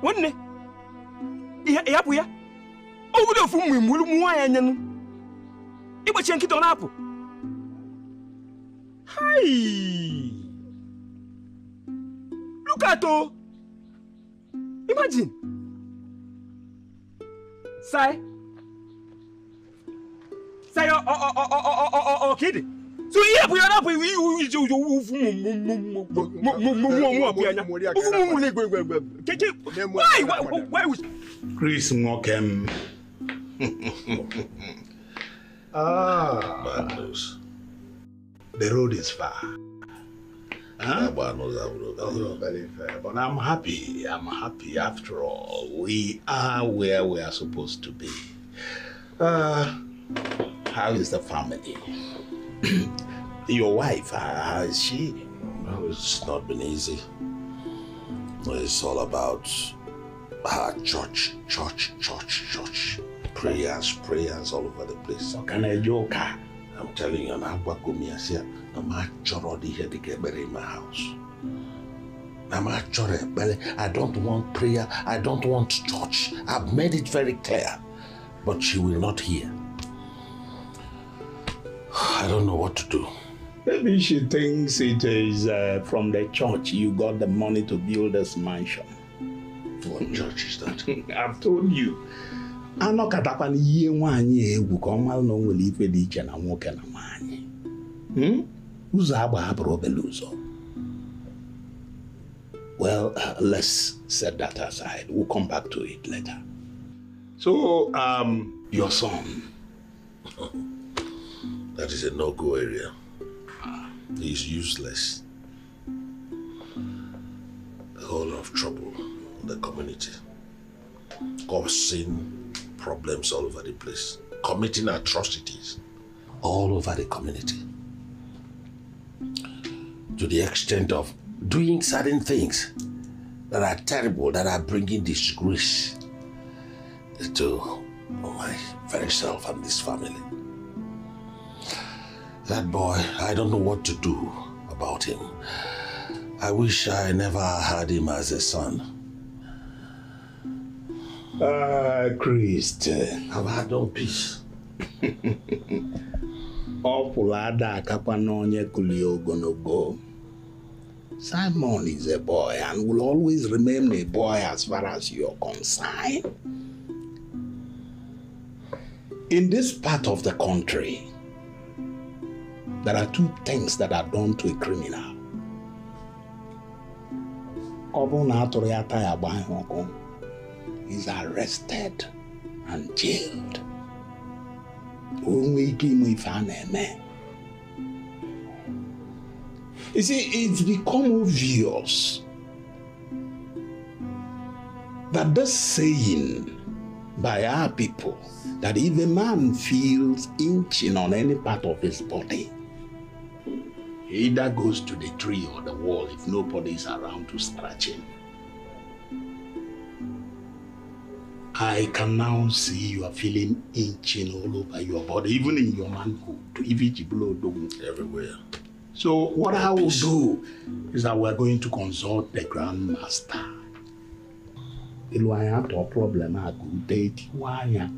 One Iya buya. Hi. Look at oh. Imagine. Sai. Sai, oh, oh, oh, oh, oh, oh, oh, oh, kid! So ihe bụ ya na-apụ iwu iwu iji ụjọ ufu mụ apụ anya. Ufu mụ mụ na-egwe egwe egwe. Keke, why, why, why would... Chris Nwokem. ah. Bad news. The road is far. Huh? Bad news, I would have- Oh, very fair. But I'm happy. I'm happy after all. We are where we are supposed to be. Uh, how is the family? Your wife, how how is she? Well, it's not been easy. It's all about her church, church, church, church. Prayers, prayers all over the place. Can I joke? Uh? I'm telling you, na agwago m ya sị ya na m achọrọ dị ihe dịka ekpere in my house. Na m achọrọ ekpere. I don't want prayer. I don't want church. I've made it very clear. But she will not hear. I don't know what to do. Maybe she thinks it is uh, from the church you got the money to build this mansion. What church is that? I've told you. anọkọtakwana ihe nwaanyị egwu ka ọ mara na o nwere ife dị iche na nwoke na nwaanyị Hmm? ụzọ agba hapụrụ obere ụzọ Well, uh, let's set that aside. We'll come back to it later. So, um, your son. That is a no-go area. He's useless. A whole lot of trouble in the community. Causing problems all over the place. Committing atrocities all over the community. To the extent of doing certain things that are terrible, that are bringing disgrace to my very self and this family. That boy, I don't know what to do about him. I wish I never had him as a son. Uh, Christ. I've had no peace. ọ pụrụ ada akakwa n'onye kulie ogologo Simon is a boy and will always remain a boy as far as you're concerned. In this part of the country, there are two things that are done to a criminal. Ọ na ya he's arrested and jailed. O nwee ike. You see, it's become obvious that this saying by our people that if a man feels inching on any part of his body, he either goes to the tree or the wall if nobody is around to scratch him. I can now see you are feeling inching all over your body, even in your manhood, even blood everywhere. So what I will do is that we're going to consult the grandmaster. Ilu anyị atọ problem a gute tiwa anya.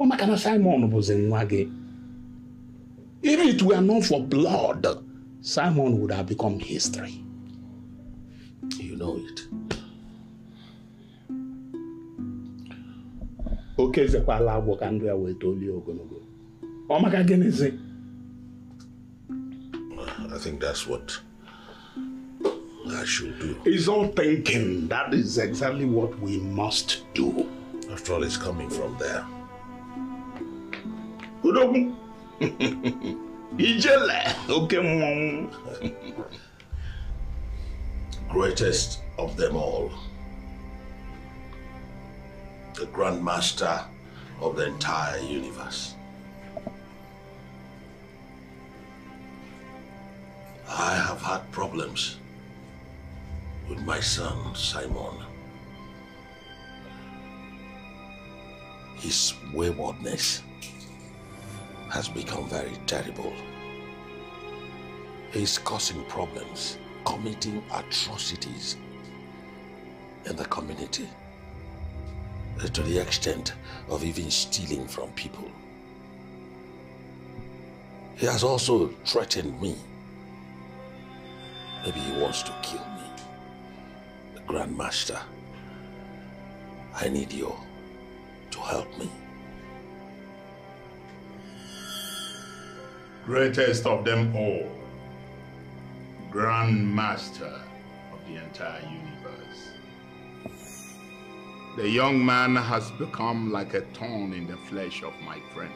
Ọ maka na Simon nwa gị. If it were not for blood, Simon would have become history. You know it. Oke ezekwala agbụ ka ndụ ya wee tolie ogologo. Ọ maka gịnịzi? I think that's what I should do. It's all thinking. That is exactly what we must do. After all, it's coming from there. Udogwu. Greatest of them all. The Grand Master of the entire universe. I have had problems with my son, Simon. His waywardness has become very terrible. He's causing problems, committing atrocities in the community, to the extent of even stealing from people. He has also threatened me Maybe he wants to kill me. The Grand Master. I need you to help me. Greatest of them all. Grand Master of the entire universe. The young man has become like a thorn in the flesh of my friend.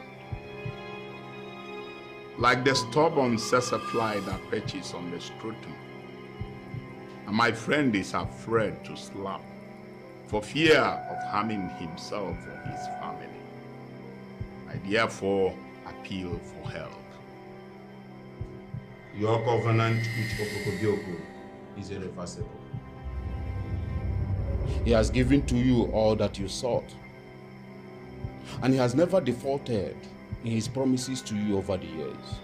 Like the stubborn fly that perches on the scrotum. And my friend is afraid to slap for fear of harming himself or his family. I therefore appeal for help. Your covenant with Opokobioko is irreversible. He has given to you all that you sought. And he has never defaulted in his promises to you over the years.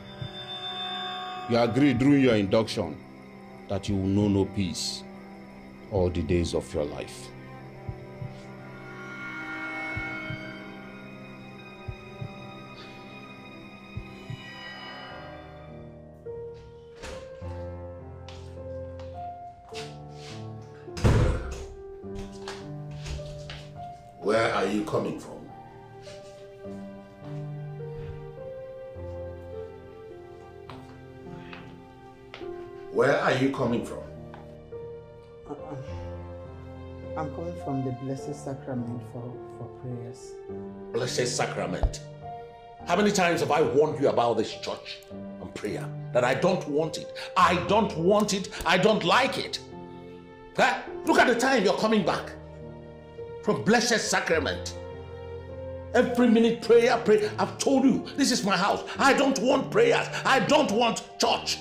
You agreed during your induction that you will know no peace all the days of your life. Are you coming from? Where are you coming from? Uh-uh. I'm coming from the Blessed Sacrament for, for prayers. Blessed Sacrament. How many times have I warned you about this church and prayer? That I don't want it. I don't want it. I don't like it. Huh? Look at the time you're coming back from Blessed Sacrament. Every minute prayer, pray. I've told you, this is my house. I don't want prayers. I don't want church.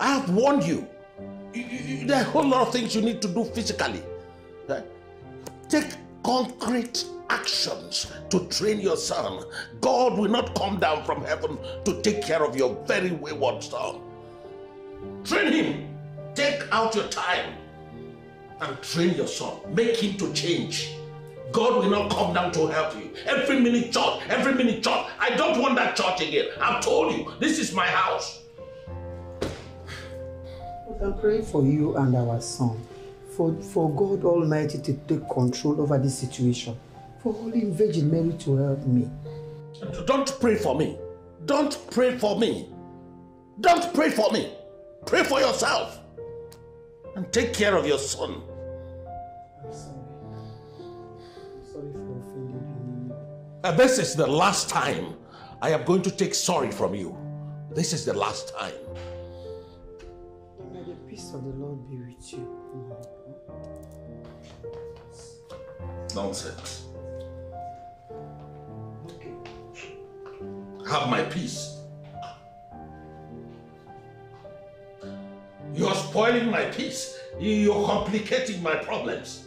I have warned you. There are a whole lot of things you need to do physically. Take concrete actions to train your son. God will not come down from heaven to take care of your very wayward son. Train him. Take out your time and train your son. Make him to change. God will not come down to help you. Every minute church, every minute church. I don't want that church again. I've told you, this is my house. I'm praying for you and our son. For, for God Almighty to take control over this situation. For Holy Virgin Mary to help me. Don't pray for me. Don't pray for me. Don't pray for me. Pray for yourself. And take care of your son. Sorry for offending you. This is the last time I am going to take sorry from you. This is the last time. May the peace of the Lord be with you. Nonsense. Have my peace. You're spoiling my peace. You're complicating my problems.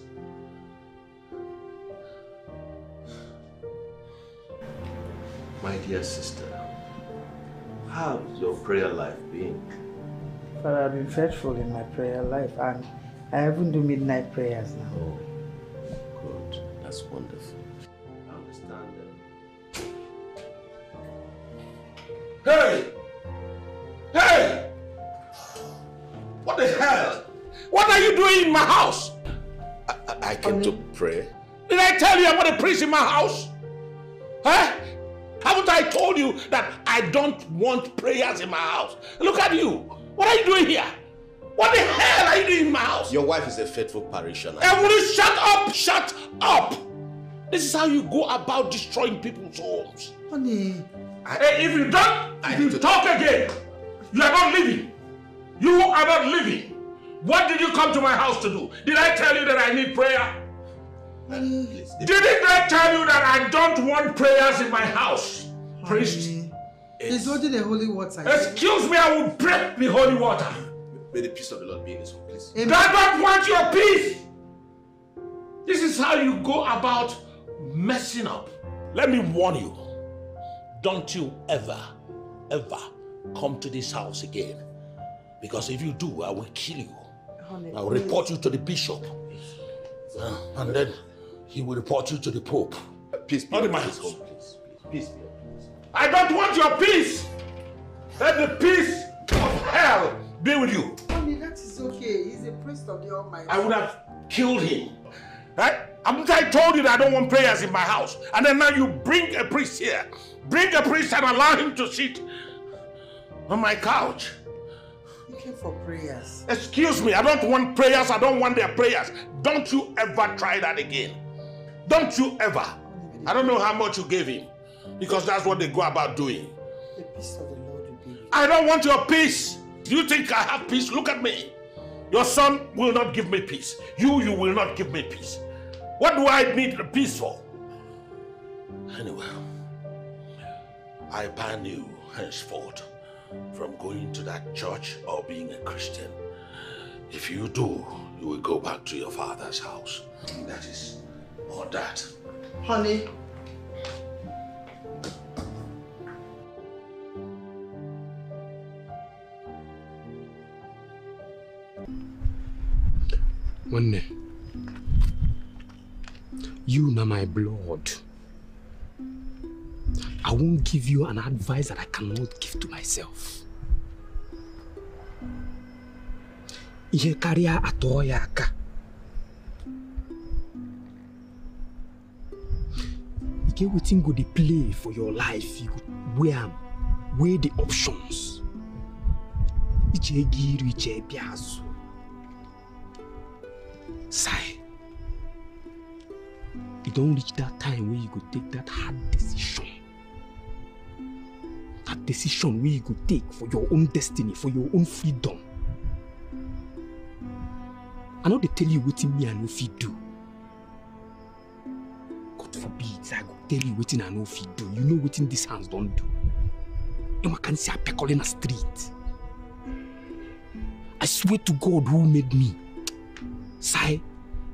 My dear sister, how's your prayer life been? Father, I've been faithful in my prayer life and I even do midnight prayers now. Oh, good. That's wonderful. I understand them. Hey! Hey! What the hell? What are you doing in my house? I came to pray. Did I tell you I'm not a priest in my house? Huh? Haven't I told you that I don't want prayers in my house? Look at you. What are you doing here? What the hell are you doing in my house? Your wife is a faithful parishioner. And will you shut up? Shut up! This is how you go about destroying people's homes. Honey. Hey, if you don't, I if you talk again, you are not living. You are not living. What did you come to my house to do? Did I tell you that I need prayer? Didn't I tell you that I don't want prayers in my house? Priest. He's holding the holy water. Excuse me, I will break the holy water. May the peace of the Lord be in his home, please. I don't want your peace. This is how you go about messing up. Let me warn you. Don't you ever, ever come to this house again. Because if you do, I will kill you. Honey, I will report you to the bishop. Uh, and then he will report you to the pope. Peace be Not in my upon his house. home, please. Peace be I don't want your peace. Let the peace of hell be with you. Honey, that is okay. He's a priest of the Almighty. I would have killed him. Right? Haven't I told you that I don't want prayers in my house? And then now you bring a priest here. Bring a priest and allow him to sit on my couch. Came for prayers. Excuse me, I don't want prayers. I don't want their prayers. Don't you ever try that again. Don't you ever. I don't know how much you gave him because that's what they go about doing. The peace of the Lord will be. I don't want your peace. Do you think I have peace? Look at me. Your son will not give me peace. You, you will not give me peace. What do I need the peace for? Anyway, I ban you henceforth from going to that church or being a Christian. If you do, you will go back to your father's house. Mm, that is all that. Honey. Nwanne, you na my blood. I won't give you an advice that I cannot give to myself. Ihe karịa atọọ ya. You get wetin go dey play for your life, you go weigh am, weigh the options. Iche ego iru, iche bịa azụ. Sigh. You don't reach that time where you go take that hard decision. That decision where you go take for your own destiny, for your own freedom. I know they tell you what me I know fit do. God forbid, I go tell you what I know fit do. You know what these hands don't do. You can see a peckle in a street. I swear to God who made me. Say,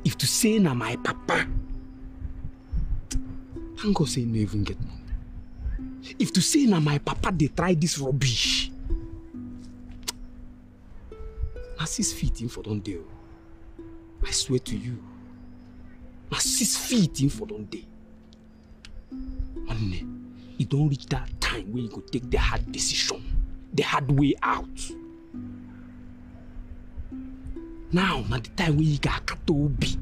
if to say na my papa, thank God say no even get money. If to say na my papa they try this rubbish, na six feet in for don dey o. I swear to you, na six feet in for don dey. One e don reach that time wey you go take the hard decision, the hard way out. Now na the time wey you ga akata obi.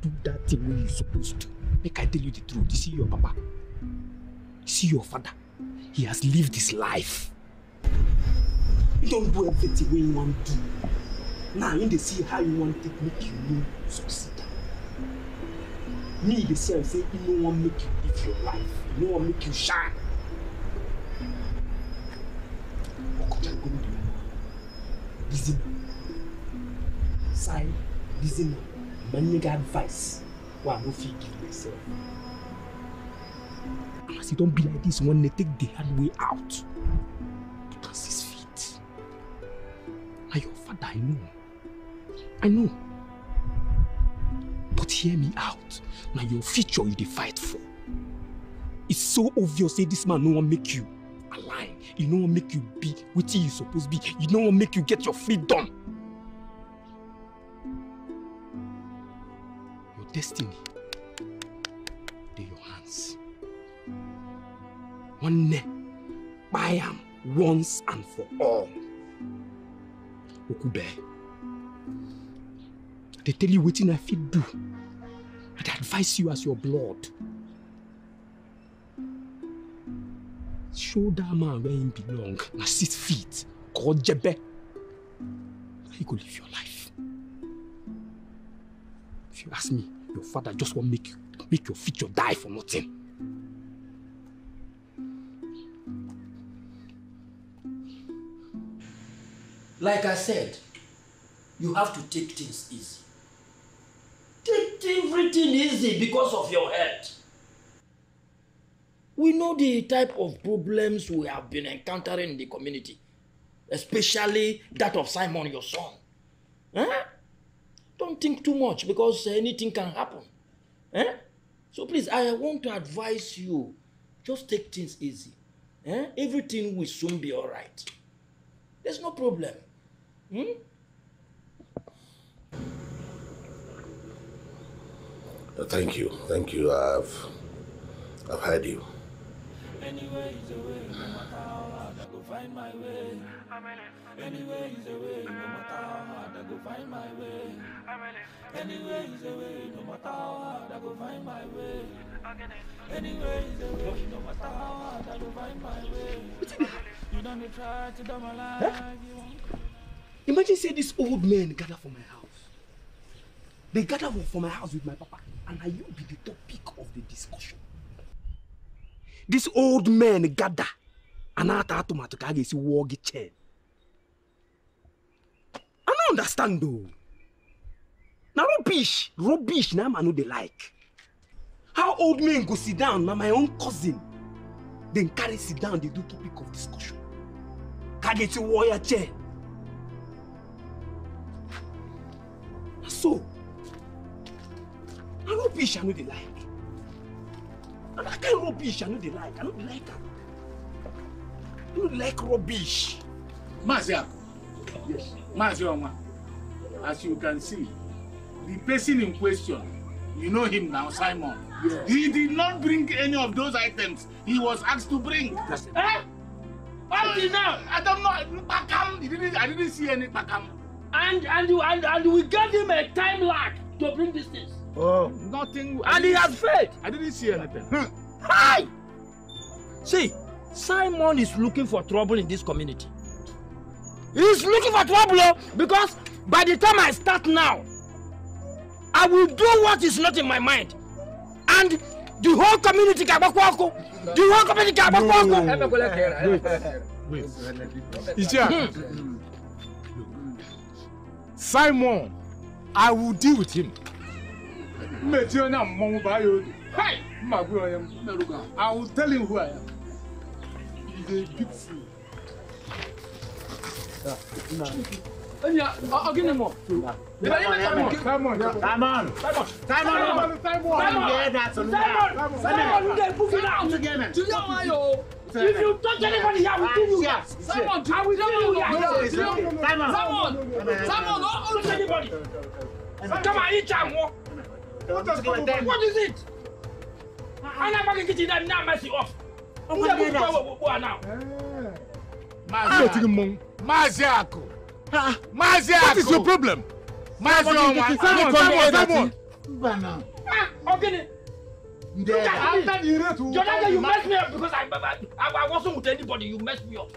Do that thing wey you suppose do. Make I tell you the truth. You see your papa, see your father. He has lived his life. You don't do everything wey you want to. Now you dey see how you want to make you succeed. Me dey see I say e no wan make you live your life. E no wan make you shine. Okocha go do busy busy man my advice wey i fit give myself as e don be like this one dey take the hard way out put six feet. Na your father i know. I know. But hear me out. Na your future you dey fight for. It's so obvious say this man no wan make you align. E no wan make you be wetin you suppose be. E no wan make you get your freedom. Your destiny dey your hands nwanne kpai am once and for all. Okwube i dey tell you wetin i fit do. I dey advise you as your blood. Show that man where him belong na six feet. Ọ jebe. How you go live your life? If you ask me your father just wan make you make your future die for nothing Like I said, you have to take things easy. Take everything easy because of your health. We know the type of problems we have been encountering in the community, especially that of Simon, your son. Huh? Don't think too much because anything can happen. Eh? So please, I want to advise you, just take things easy. Eh? Everything will soon be all right. There's no problem. Hmm? Uh, Thank you, thank you. I've, I've heard you. Anyway is a way, no matter how hard, I go find my way. Anyway is a way, no matter how hard, I go find my way. Anyway is a way, no matter how hard, I go find my way. Anyway is a way, no matter how hard, I go find my way. Don't to won't imagine say this old men gather for my house. They gather for my house with my papa and na you be the topic of the discussion. This old men gather a na-ata atụmatụ ka a ga-esi wụọ gị chain. I no understand though. Na rubbish rubbish na ama no dey like. How old men go sit down na my own cousin? Dem carry sit down dey do topic of discussion ka a ga-esi wụọ ya chain na so na rubbish i no dey like na that kind rubbish i no dey like i no dey like am i no dey like rubbish. Maazị Akụ. Yes. Maazị Ọnwa. As you can see, the person in question, you know him now, Simon. He did not bring any of those items he was asked to bring. Eh? Until now, I don't know. Pakam. He didn't, I didn't see any pakam. And and you and, and we gave him a time lag to bring these things. Oh. Nothing. I And he has failed. I didn't see anything. Hi! See, Simon is looking for trouble in this community. He's looking for trouble oh, because By the time I start now, I will do what is not in my mind. And the whole community can walk walk. The whole community can walk walk. Wait. Ichia. Simon, I will deal with him. Mmechi onye a mmọnwụ baa ya obi. Hey! Mma gwe onye m. I will tell him who I am. He's a big fool. Ogini mo. Simon, Simon, Simon, Simon, Simon, Simon, Simon, you get boogie now. Together. If you touch anybody here, I will kill you. Yes. Simon, I will kill you. Yes. Simon, Simon, Simon, don't touch anybody. Come on, eat jam. What is it? I'm not going to get you now, mess you off. I'm going to go now. Maazị Otigimong. Maazị Akụ. Maazị Akụ. What is your problem? Maazị Ọnwa. Simon, Simon, Simon. Ah, Ogini. Look at me. After the rate, we will Jonathan, call you the messed man. me up because I, I, I, I wasn't with anybody. You messed me up.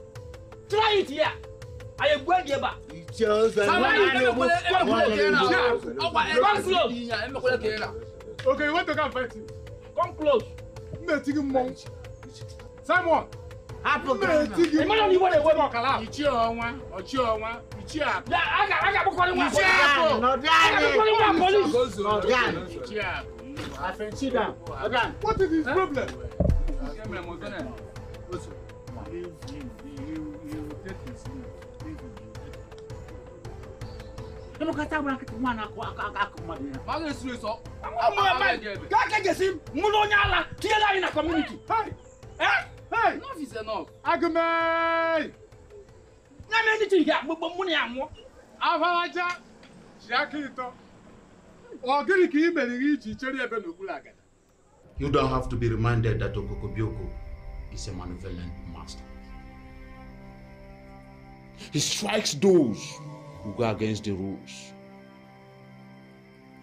Try it here. I am going here back. Okay, you want to come fight him? Come close. Mmetigi mmọnwụ. Simon. Hapụ Mmetigi Emmanuel, you want to wait? Ichie ọnwa, ọchị ọnwa, ichie akụ. I got, I got to call him. Ichie akụ. Police. Ichie akụ. What is his problem? Gaa ka gesi mụ na onye ala tinyere anyị na community. Eh? Enough is enough. Agụmee! Na m anything here, gbogbo mụ na ya nwụọ. Afaraja ji aka ịtọ. Ọ gịnị ka ị mere ihe iji chere ebe n'okpuru agada? You don't have to be reminded that Okokobioko is a malevolent master. He strikes those who go against the rules.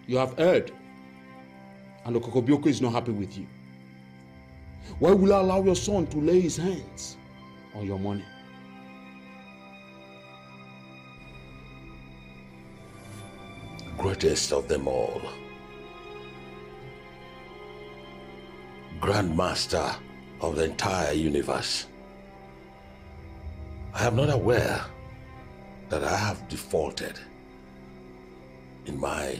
You have heard, and Okokobioko is not happy with you. Why will you allow your son to lay his hands on your money? Greatest of them all. Grand Master of the entire universe. I am not aware that I have defaulted in my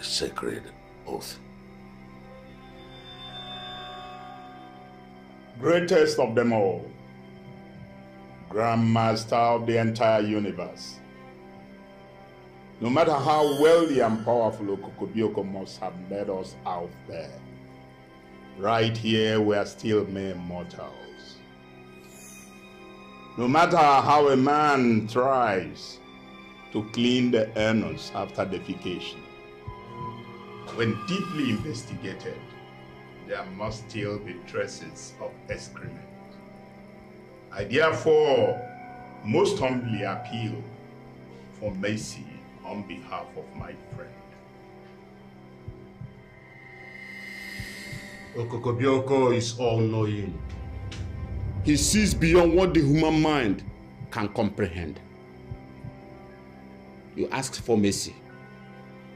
sacred oath. Greatest of them all, Grand Master of the entire universe. No matter how wealthy and powerful Okokobioko must have led us out there, right here we are still mere mortals. No matter how a man tries to clean the anus after defecation, when deeply investigated, there must still be traces of excrement. I therefore most humbly appeal for mercy on behalf of my friend. Okokobioko is all-knowing. He sees beyond what the human mind can comprehend. You ask for mercy.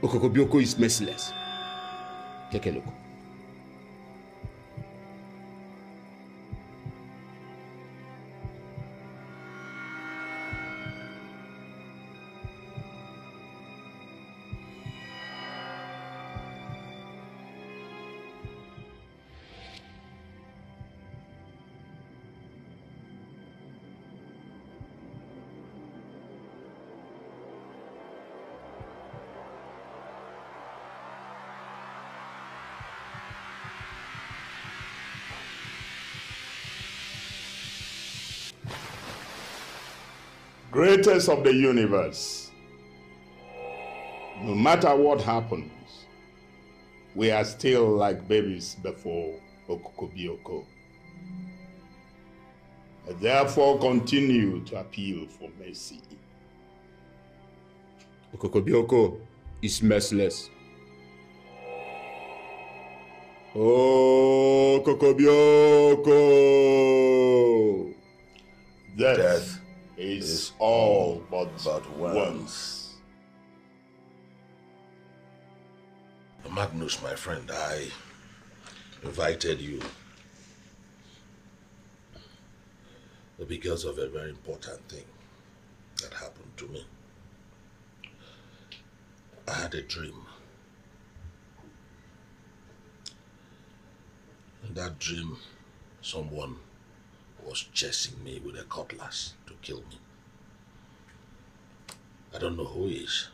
Okokobioko is merciless. Take a look. Greatest of the universe. No matter what happens, we are still like babies before Okokobioko. I therefore continue to appeal for mercy. Okokobioko is merciless. Oh, Kokobioko! Death, is, is all but, but once. once. Magnus, my friend, I invited you because of a very important thing that happened to me. I had a dream. In that dream, someone was chasing me with a cutlass to kill me. I don't know who he is.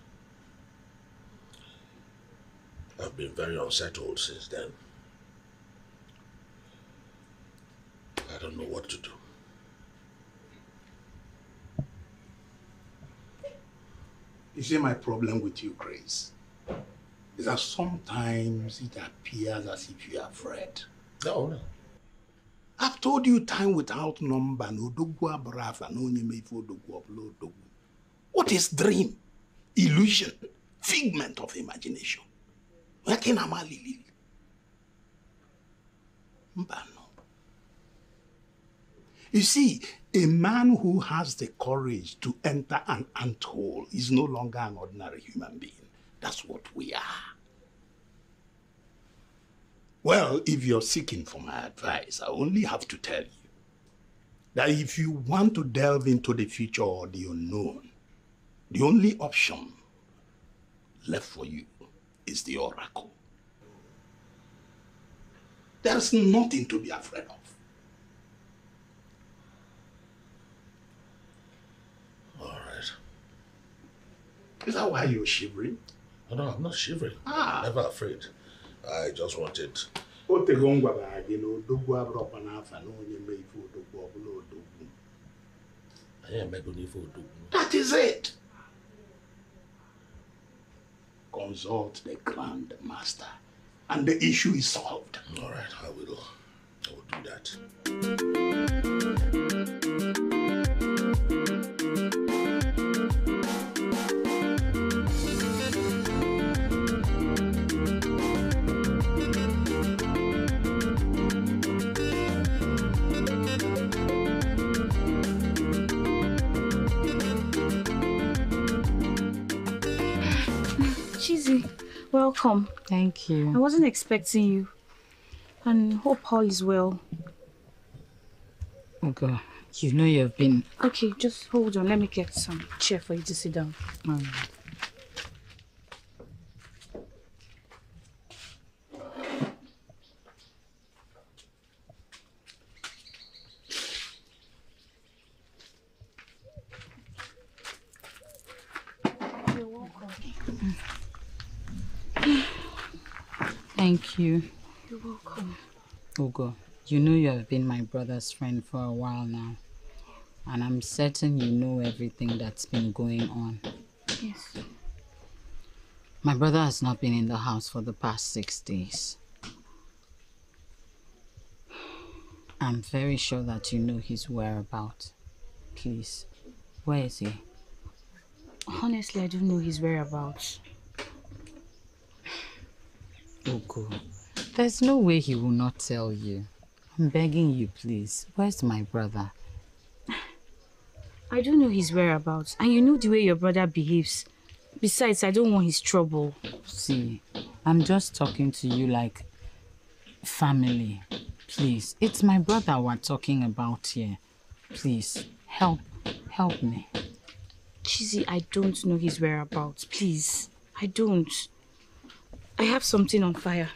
I've been very unsettled since then. I don't know what to do. You see, my problem with you, Grace, is that sometimes it appears as if you are afraid. No, no. I've told you time without number, no odogwu abrafa, no me ife odogwu. What is dream? Illusion, figment of imagination. Ị na-ama lili? You see, a man who has the courage to enter an anthole is no longer an ordinary human being. That's what we are. Well, if you're seeking for my advice, I only have to tell you that if you want to delve into the future or the unknown, the only option left for you is the oracle. There's nothing to be afraid of. All right. Is that why you're shivering? No, no, I'm not shivering. Ah. Never afraid. I just wanted. o m gwara gị na odogwu abụrọkwa n'afa na onye mee ife odogwu ọbụla odogwu. Anyị emego n'ife odogwu. That is it. Consult the grand master and the issue is solved. All right i will i will do that Welcome. Thank you. I wasn't expecting you. And hope all is well. Oh God, you know you've been. Okay, just hold on. Let me get some chair for you to sit down. Um, You're welcome. Thank you. You're welcome. Ugo, you know you have been my brother's friend for a while now. And I'm certain you know everything that's been going on. Yes. My brother has not been in the house for the past six days. I'm very sure that you know his whereabouts. Please, where is he? Honestly, I don't know his whereabouts. Ugo, there's no way he will not tell you. I'm begging you, please. Where's my brother? I don't know his whereabouts. And you know the way your brother behaves. Besides, I don't want his trouble. See, I'm just talking to you like family. Please, it's my brother we're talking about here. Please, help, help me. Chizzy, I don't know his whereabouts. Please. I don't. I have something on fire.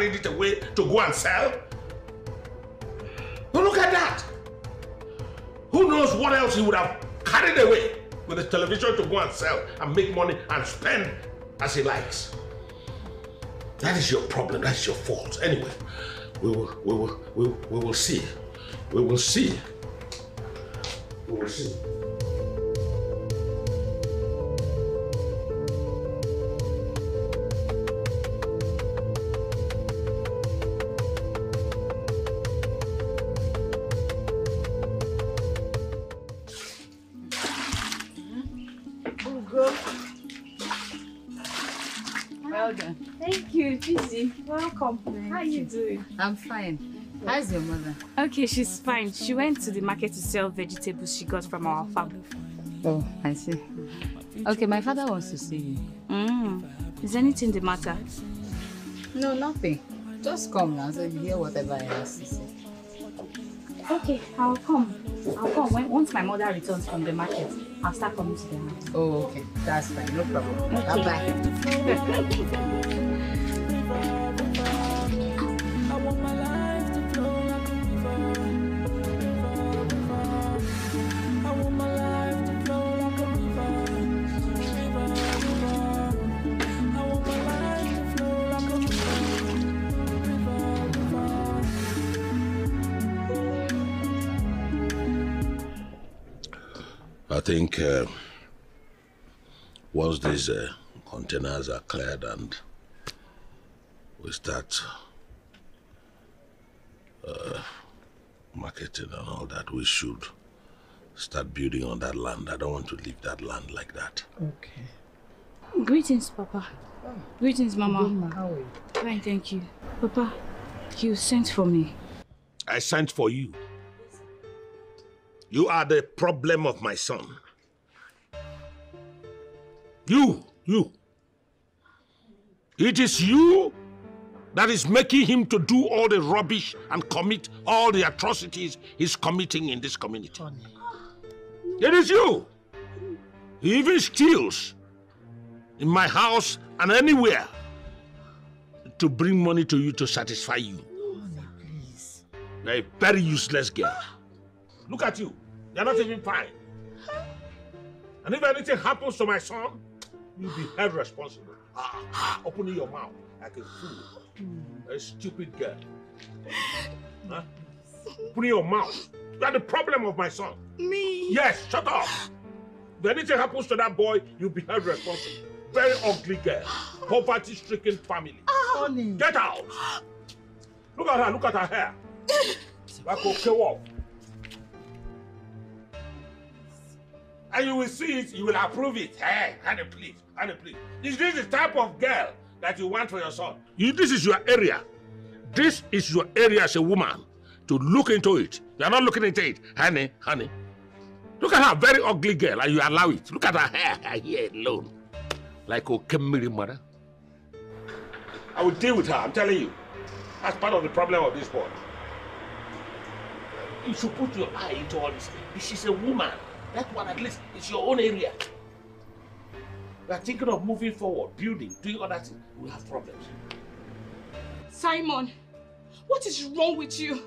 Carried it away to go and sell? But look at that. Who knows what else he would have carried away with the television to go and sell and make money and spend as he likes. That is your problem. That's your fault. Anyway, we will, we will, we will, we will see. We will see. We will see. Fine. How's your mother? Okay, she's fine. She went to the market to sell vegetables she got from our farm. Oh, I see. Okay, my father wants to see you. Mm. Is anything the matter? No, nothing. Just come now so you hear whatever I have to say. Okay, I'll come. I'll come. When, once my mother returns from the market, I'll start coming to the house. Oh, okay. That's fine. No problem. Okay. Bye-bye. I think uh, once these uh, containers are cleared and we start uh, marketing and all that, we should start building on that land. I don't want to leave that land like that. Okay. Greetings, Papa. Greetings, Mama. Good, How are you? Fine, thank you. Papa, you sent for me. I sent for you. You are the problem of my son. You, you. It is you that is making him to do all the rubbish and commit all the atrocities he's committing in this community. It is you. He even steals in my house and anywhere to bring money to you to satisfy you. You're a very useless girl. Look at you. You're not even fine. And if anything happens to my son, you'll be held responsible. Ah, ah, opening your mouth like a fool. A stupid girl. Huh? Opening your mouth. You are the problem of my son. Me? Yes, shut up. If anything happens to that boy, you'll be held responsible. Very ugly girl. Poverty stricken family. Honey. Get out. Look at her, look at her hair. Like a okay And you will see it, you will approve it. Hey, honey, please, honey, please. Is this the type of girl that you want for your son? You, this is your area. This is your area as a woman to look into it. You are not looking into it, honey, honey. Look at her, very ugly girl, and you allow it. Look at her hair, her hair alone. Like Okemiri mother. I will deal with her, I'm telling you. That's part of the problem of this boy. You should put your eye into all this. This is a woman. That one at least is your own area. We are thinking of moving forward, building, doing other things. We have problems. Simon, what is wrong with you?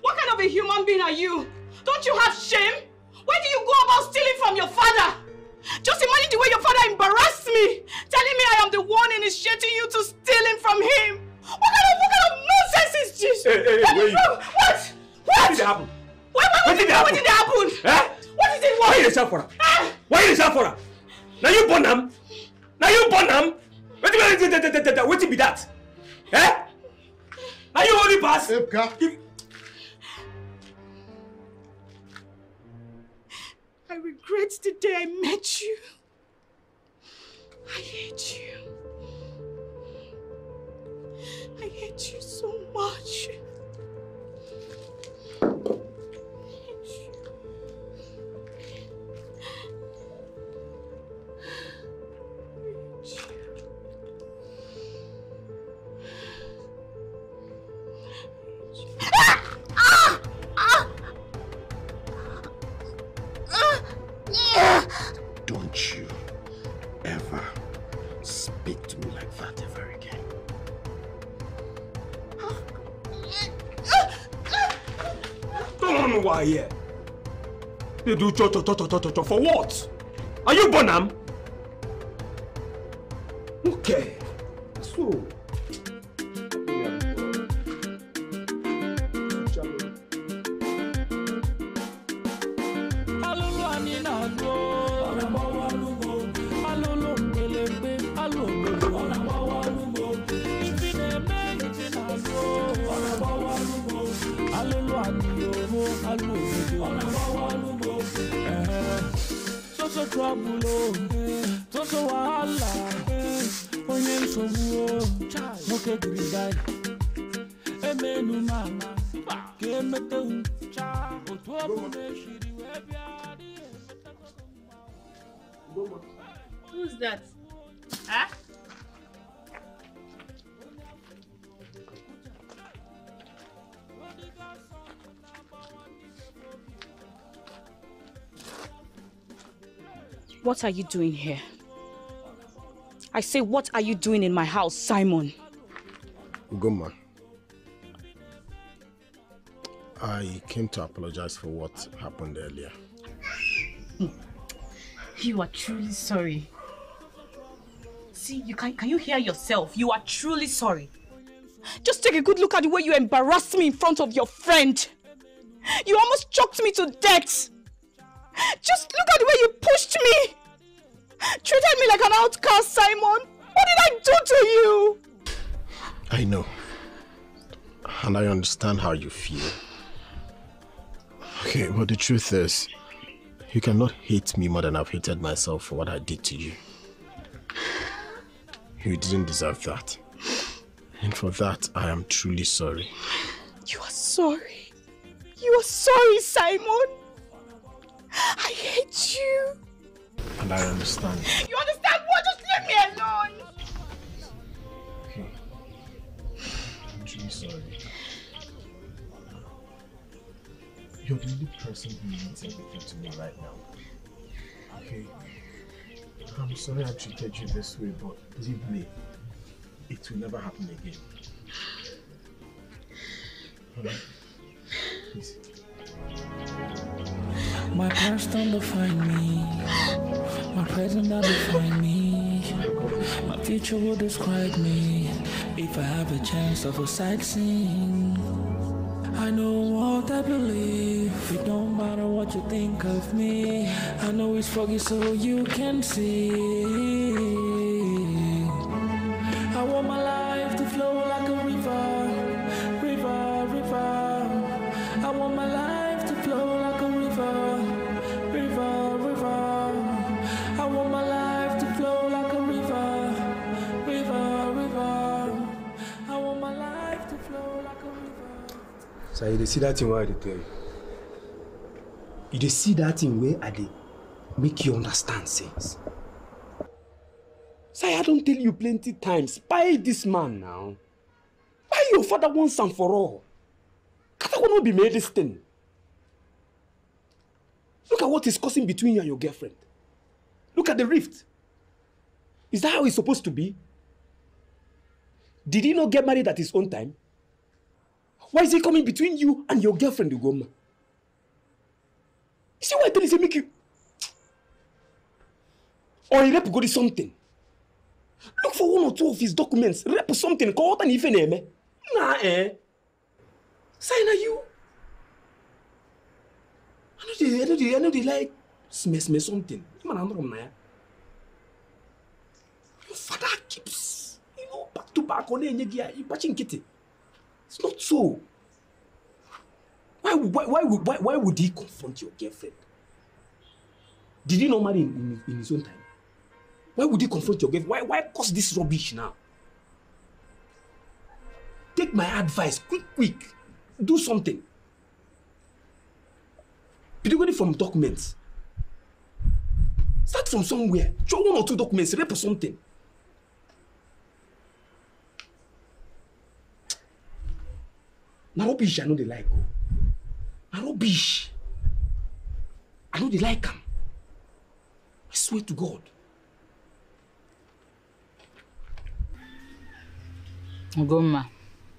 What kind of a human being are you? Don't you have shame? Where do you go about stealing from your father? Just imagine the way your father embarrassed me, telling me I am the one initiating you to stealing from him. What kind of what kind of nonsense is this? Hey, hey, What hey, wait. wrong? What? What? What did happen? Why, why, What did what happen? did happen? Eh? What is it? Why you dey shout for am? Why you dey shout for am? Na you born am? Na you born am? Wetin wetin wetin wetin wetin be that? Eh? Na you only pass? If- I regret the day I met you. I hate you. I hate you so much. They do cho cho cho cho cho cho for what? Are you Bonham? What are you doing here? I say, what are you doing in my house, Simon? Ugoma, I came to apologize for what happened earlier. You are truly sorry. See, you can, can you hear yourself? You are truly sorry. Just take a good look at the way you embarrassed me in front of your friend. You almost choked me to death. Just look at the way you pushed me. Treated me like an outcast, Simon. What did I do to you? I know. And I understand how you feel. Okay, but the truth is, you cannot hate me more than I've hated myself for what I did to you. You didn't deserve that. And for that, I am truly sorry. You are sorry. You are sorry, Simon. I hate you. And I understand. You understand what? Just leave me alone. Okay. I'm truly sorry. You're the only person who means everything to me right now. Okay. I'm sorry I treated you this way, but believe me, it will never happen again. Alright? Please. My past don't define me. My present don't define me. My future will describe me. If I have a chance of a sightseeing. I know what I believe. It don't matter what you think of me. I know it's foggy so you can see. So you dey see that thing wey I dey tell you? You dey see that thing wey I dey make you understand sense? Say I don tell you plenty times, buy this man now. Buy your father once and for all. Kata no be made this thing. Look at what is causing between you and your girlfriend. Look at the rift. Is that how it's supposed to be? Did he not get married at his own time? Why is he coming between you and your girlfriend, Ugoma? You see why I tell you, say make you... Or he rep go something. Look for one or two of his documents. Rep something. Call out ife name. Nah, eh. sign na you. I know they, I know they, I know they like smell something. Man, I'm not na ya. Your father keeps, you know, back to back on enye gia. You patching kitty. It's not so. Why, why, why, why, why would he confront your girlfriend? Did he not marry in, in, in his own time? Why would he confront your girlfriend? Why, why cause this rubbish now? Take my advice, quick, quick. Do something. Particularly from documents. Start from somewhere. Show one or two documents, rep or something. Na rubbish I know they like. oh. Na rubbish. I know they like am. I swear to God. Ogoma,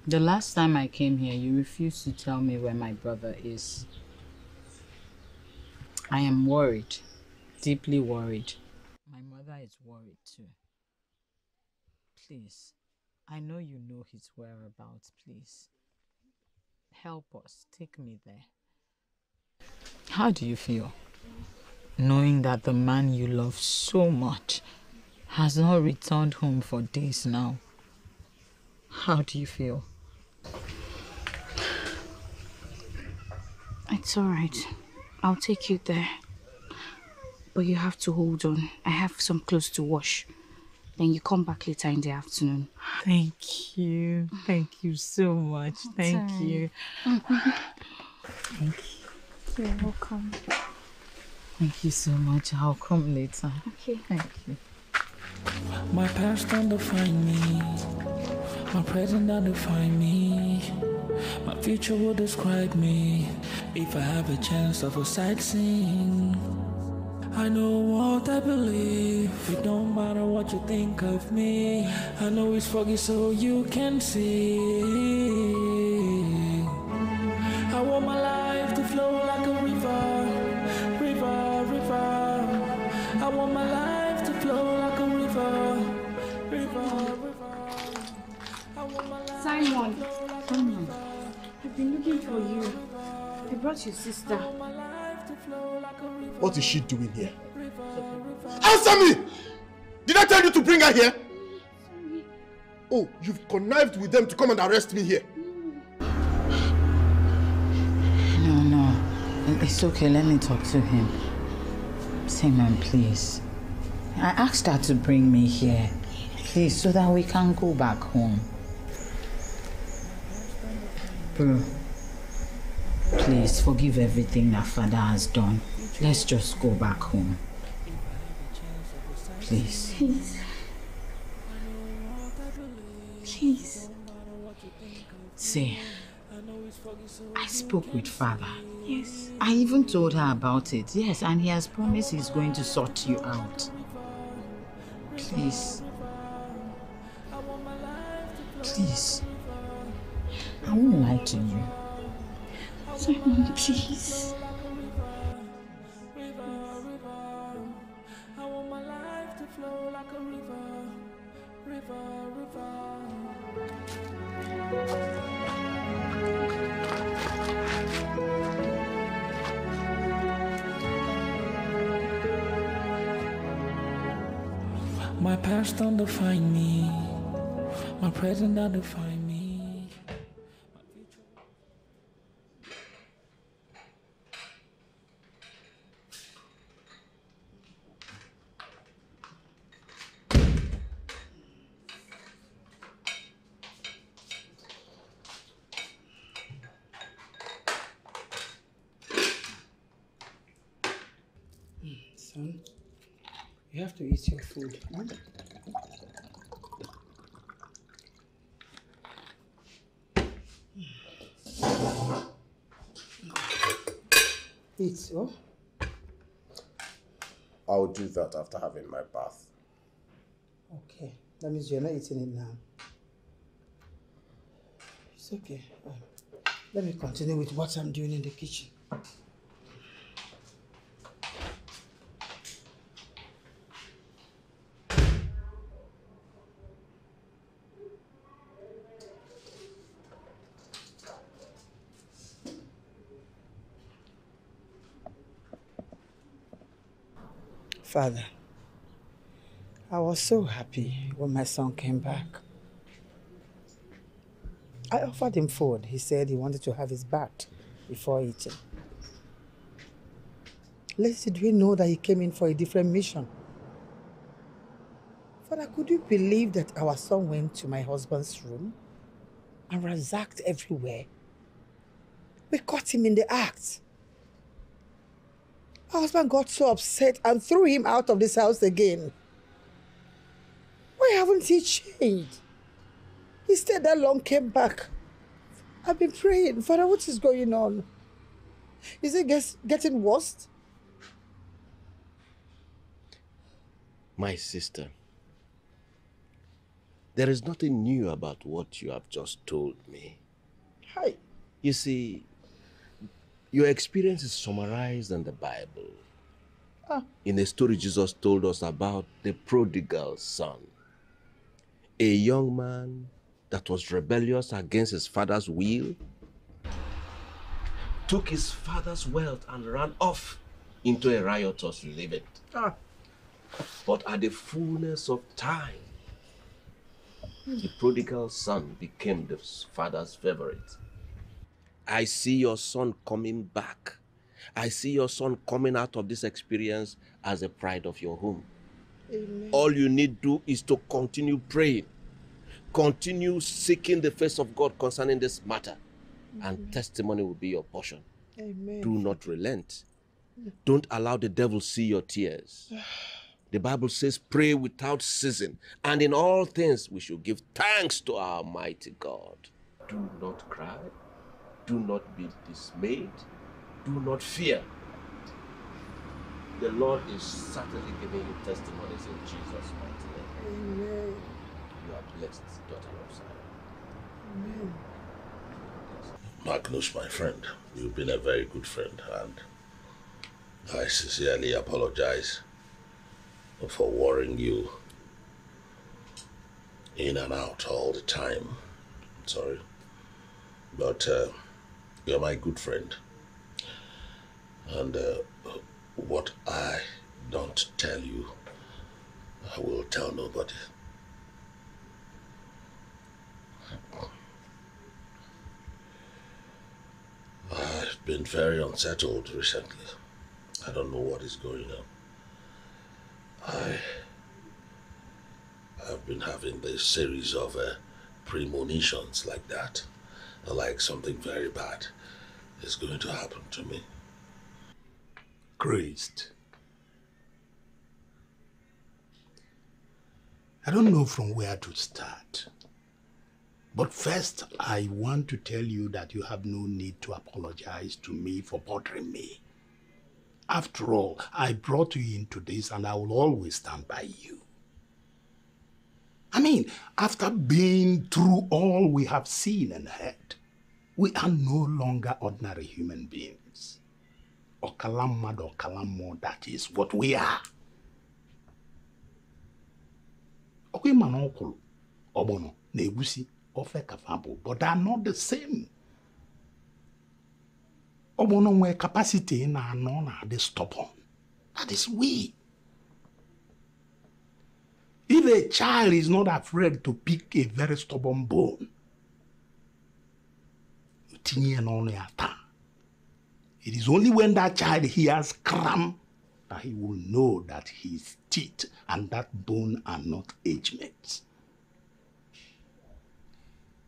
the last time I came here, you refused to tell me where my brother is. I am worried, deeply worried. My mother is worried too. Please, I know you know his whereabouts, please. Help us, take me there. How do you feel? Knowing that the man you love so much has not returned home for days now. How do you feel? It's alright. I'll take you there. But you have to hold on. I have some clothes to wash. Then you come back later in the afternoon. Thank you. Thank you so much. Thank alright. you. Thank you. You're welcome. Thank you so much. I'll come later. Okay. Thank you. My past don't define me. My present don't define me. My future will describe me if I have a chance of a sightseeing. I know what I believe. It don't matter what you think of me. I know it's foggy so you can see. I want my life to flow like a river, river, river. I want my life to flow like a river, river, river. I want my life Simon. Simon. I've been looking for you. I brought your sister. What is she doing here? Answer me! Did I tell you to bring her here? Oh, you've connived with them to come and arrest me here. No, no. It's okay. Let me talk to him. Simon, please. I asked her to bring me here. Please, so that we can go back home. Bro, please forgive everything that father has done. Let's just go back home. Please. Please. Please. See, I spoke with father. Yes. I even told her about it. Yes, and he has promised he's going to sort you out. Please. Please. I won't lie to you. Simon, please. My past don't define me. My present don't define me. Son, you have to eat your food. huh? Eat, oh? I'll do that after having my bath. Okay. That means you're not eating it now. It's okay. Um, let me continue with what I'm doing in the kitchen. Father, I was so happy when my son came back. I offered him food. He said he wanted to have his bath before eating. Little did we know that he came in for a different mission. Father, could you believe that our son went to my husband's room and ransacked everywhere? We caught him in the act. My husband got so upset and threw him out of this house again. Why haven't he changed? He stayed that long, came back. I've been praying, Father, what is going on? Is it gets, getting worse? My sister, there is nothing new about what you have just told me. Hi. You see, your experience is summarized in the Bible. Ah. In a story Jesus told us about the prodigal son, a young man that was rebellious against his father's will, took his father's wealth and ran off into a riotous living. Ah. But at the fullness of time, the prodigal son became the father's favorite. I see your son coming back. I see your son coming out of this experience as a pride of your home. Amen. All you need to do is to continue praying, continue seeking the face of God concerning this matter, and mm-hmm. testimony will be your portion. Amen. Do not relent. Don't allow the devil see your tears. The Bible says, pray without ceasing, and in all things we should give thanks to our mighty God. Do not cry. Do not be dismayed. Do not fear. The Lord is certainly giving you testimonies in Jesus' mighty name. Amen. You are blessed, daughter of Zion. Amen. Magnus, my friend, you've been a very good friend, and I sincerely apologize for worrying you in and out all the time. Sorry. But uh, you're my good friend. And uh, what I don't tell you, I will tell nobody. I've been very unsettled recently. I don't know what is going on. I have been having this series of uh, premonitions like that, like something very bad is going to happen to me. Christ. I don't know from where to start. But first, I want to tell you that you have no need to apologize to me for bothering me. After all, I brought you into this and I will always stand by you. I mean, after being through all we have seen and heard, we are no longer ordinary human beings. Okalamad Okalamo, that is what we are. Okay, man, uncle, Obono, Negusi, Ofe Kafabo, but they are not the same. Obono nwere capacity na anọ na adị stubborn. That is we. If a child is not afraid to pick a very stubborn bone, It is only when that child hears cram that he will know that his teeth and that bone are not age mates.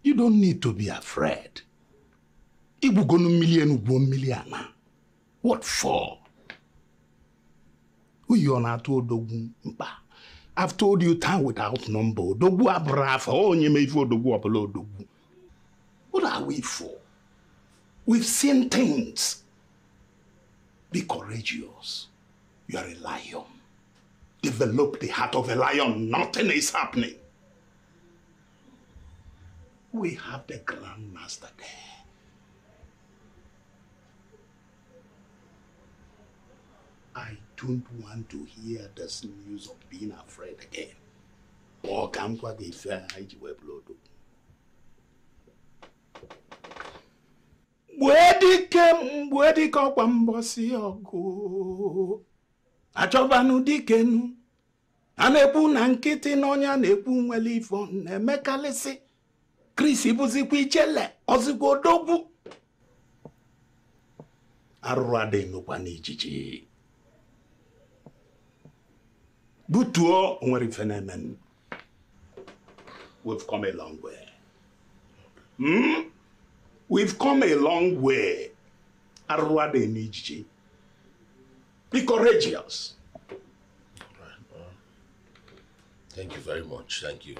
You don't need to be afraid. Igbugonu million ugbo million na. What for? Uyi ọ na-atụ odogwu mkpa. I've told you time without number. Odogwu abụrụ afọ onye oh, ma ife odogwu ọbụla odogwu. What are we for? We've seen things. Be courageous. You are a lion. Develop the heart of a lion. Nothing is happening. We have the Grand Master there. I don't want to hear this news of being afraid again. Gbue dike m gbue dike ọkwa mbọsị ọgụ. Achọbanụ dikenu. A na-ekwu na nkịtị n'ọnya na-ekwu nwere ife ọ na-emekarịsị. Chris bụzikwa ichele ọzikwa odogwu. Arụrụ adịghị nụkwa n'ijiji. butuo nwere ife na-eme. We've? We've come a long way. Adịghị n'ijiji. Be courageous. Thank you very much. Thank you.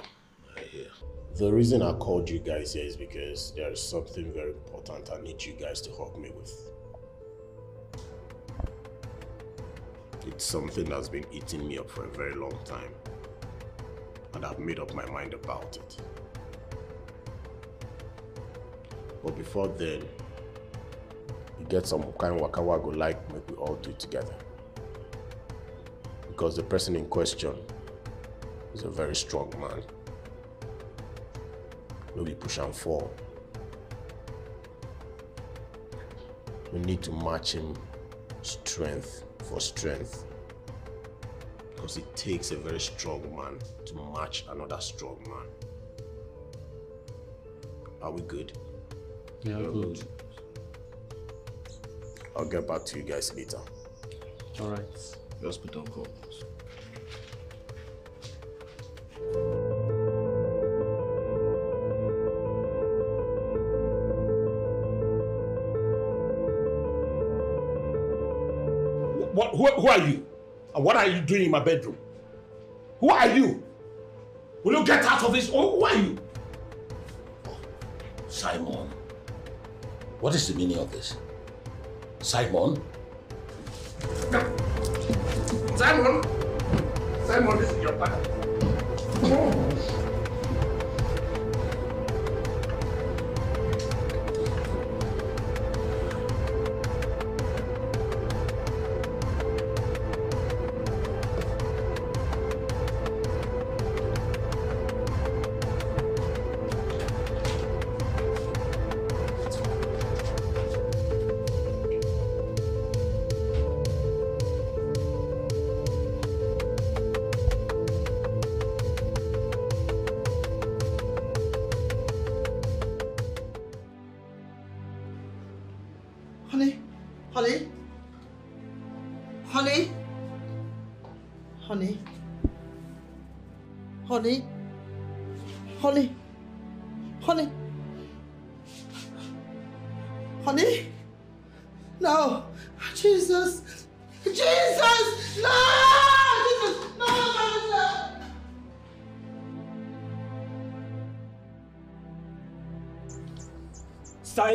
The reason I called you guys here is because there is something very important I need you guys to help me with. It's something that's been eating me up for a very long time. And I've made up my mind about it. But before then, you get some kind of waka go like make we all do it together. Because the person in question is a very strong man. No push and fall. We need to match him strength for strength. Because it takes a very strong man to match another strong man. Are we good? Yeah, good. I'll get back to you guys later. All right. Just put on call. What, who, who are you? And what are you doing in my bedroom? Who are you? Will you get out of this? Who who are you? What is the meaning of this? Simon? Simon!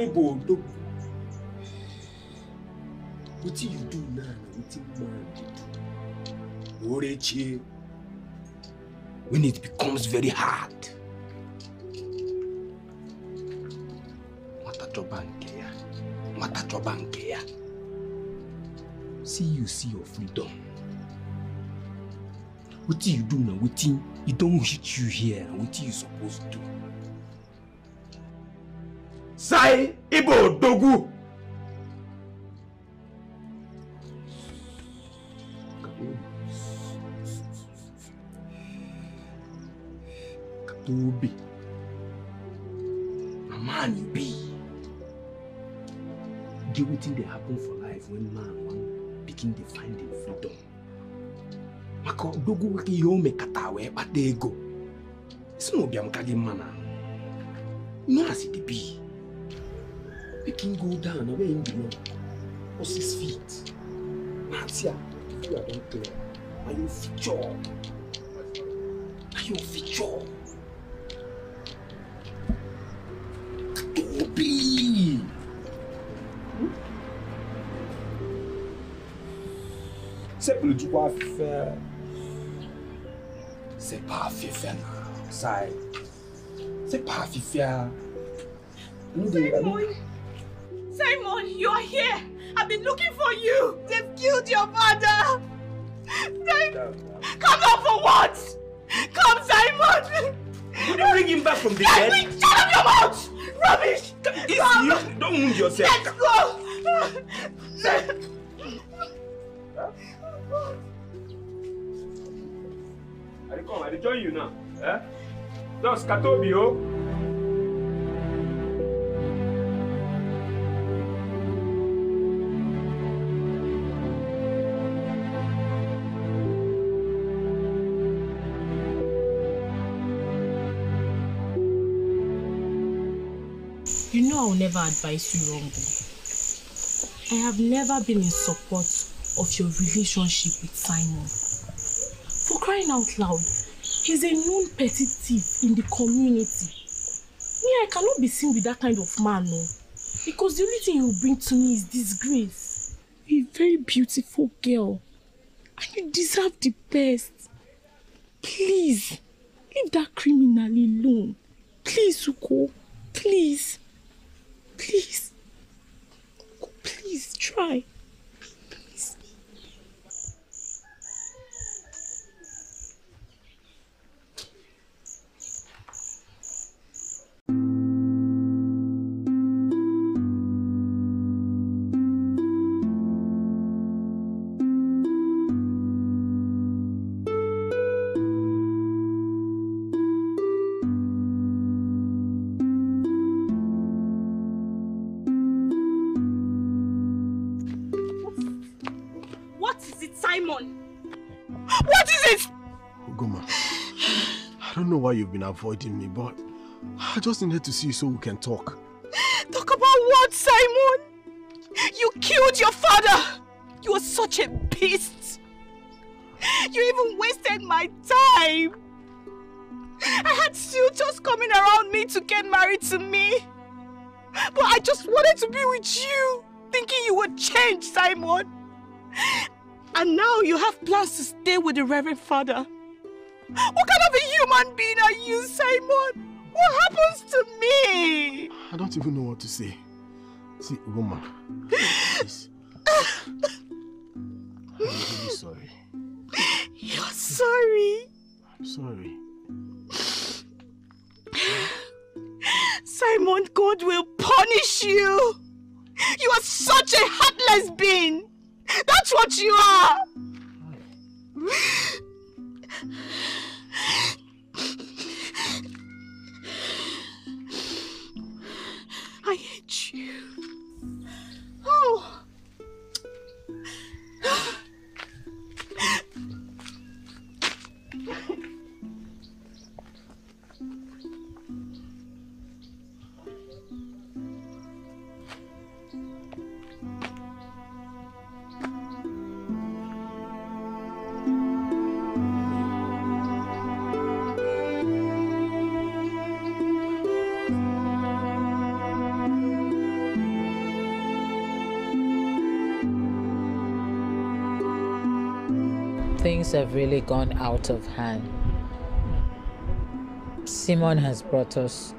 Saibo, do wetin you do now na wetin man dey do oreche when it becomes very hard. Nwata chọba nke ya. Nwata chọba see you see your freedom. Wetin you do na wetin e don hit you here na wetin you suppose do sai ibo. Na man you be. Get wetin dey happen for life when man wan begin dey find im freedom. Maka odogwu nwoke ihe o mekata wee kpata ego. Isi na ụbịam ka gị mma na know as e. Make him go down na where him belong. For six feet. Na tia, you are don clear. Na your future. Na your future. Toby! Sepụlụ chukwu afịfịa. Sepa afịfịa na sai. Sepa afịfịa. Ndị Simon! Simon, you are here! I've been looking for you! They've killed your father! Simon! Come out for what? Come, Simon! You bring him back from the dead. shut up your mouth! Rubbish! Easy, Come! you don't wound yourself. Let's go! I dey come, I join you now. Eh? Just Katobi, I will never advise you wrongly. I have never been in support of your relationship with Simon. For crying out loud, he's a known petty thief in the community. Me, I cannot be seen with that kind of man, no. Because the only thing will bring to me is disgrace. You're a very beautiful girl. And you deserve the best. Please, leave that criminal alone. Please, Uko. Please. Please. Please, try. Avoiding me, but I just needed to see you so we can talk. Talk about what, Simon? You killed your father! You are such a beast! You even wasted my time! I had suitors coming around me to get married to me. But I just wanted to be with you, thinking you would change, Simon. And now you have plans to stay with the Reverend Father. What kind of a human being are you, Simon? What happens to me? I don't even know what to say. See, Ugoma, please. I'm really sorry. You're sorry. I'm sorry. Simon, God will punish you. You are such a heartless being. That's what you are. Really gone out of hand. Simon has brought us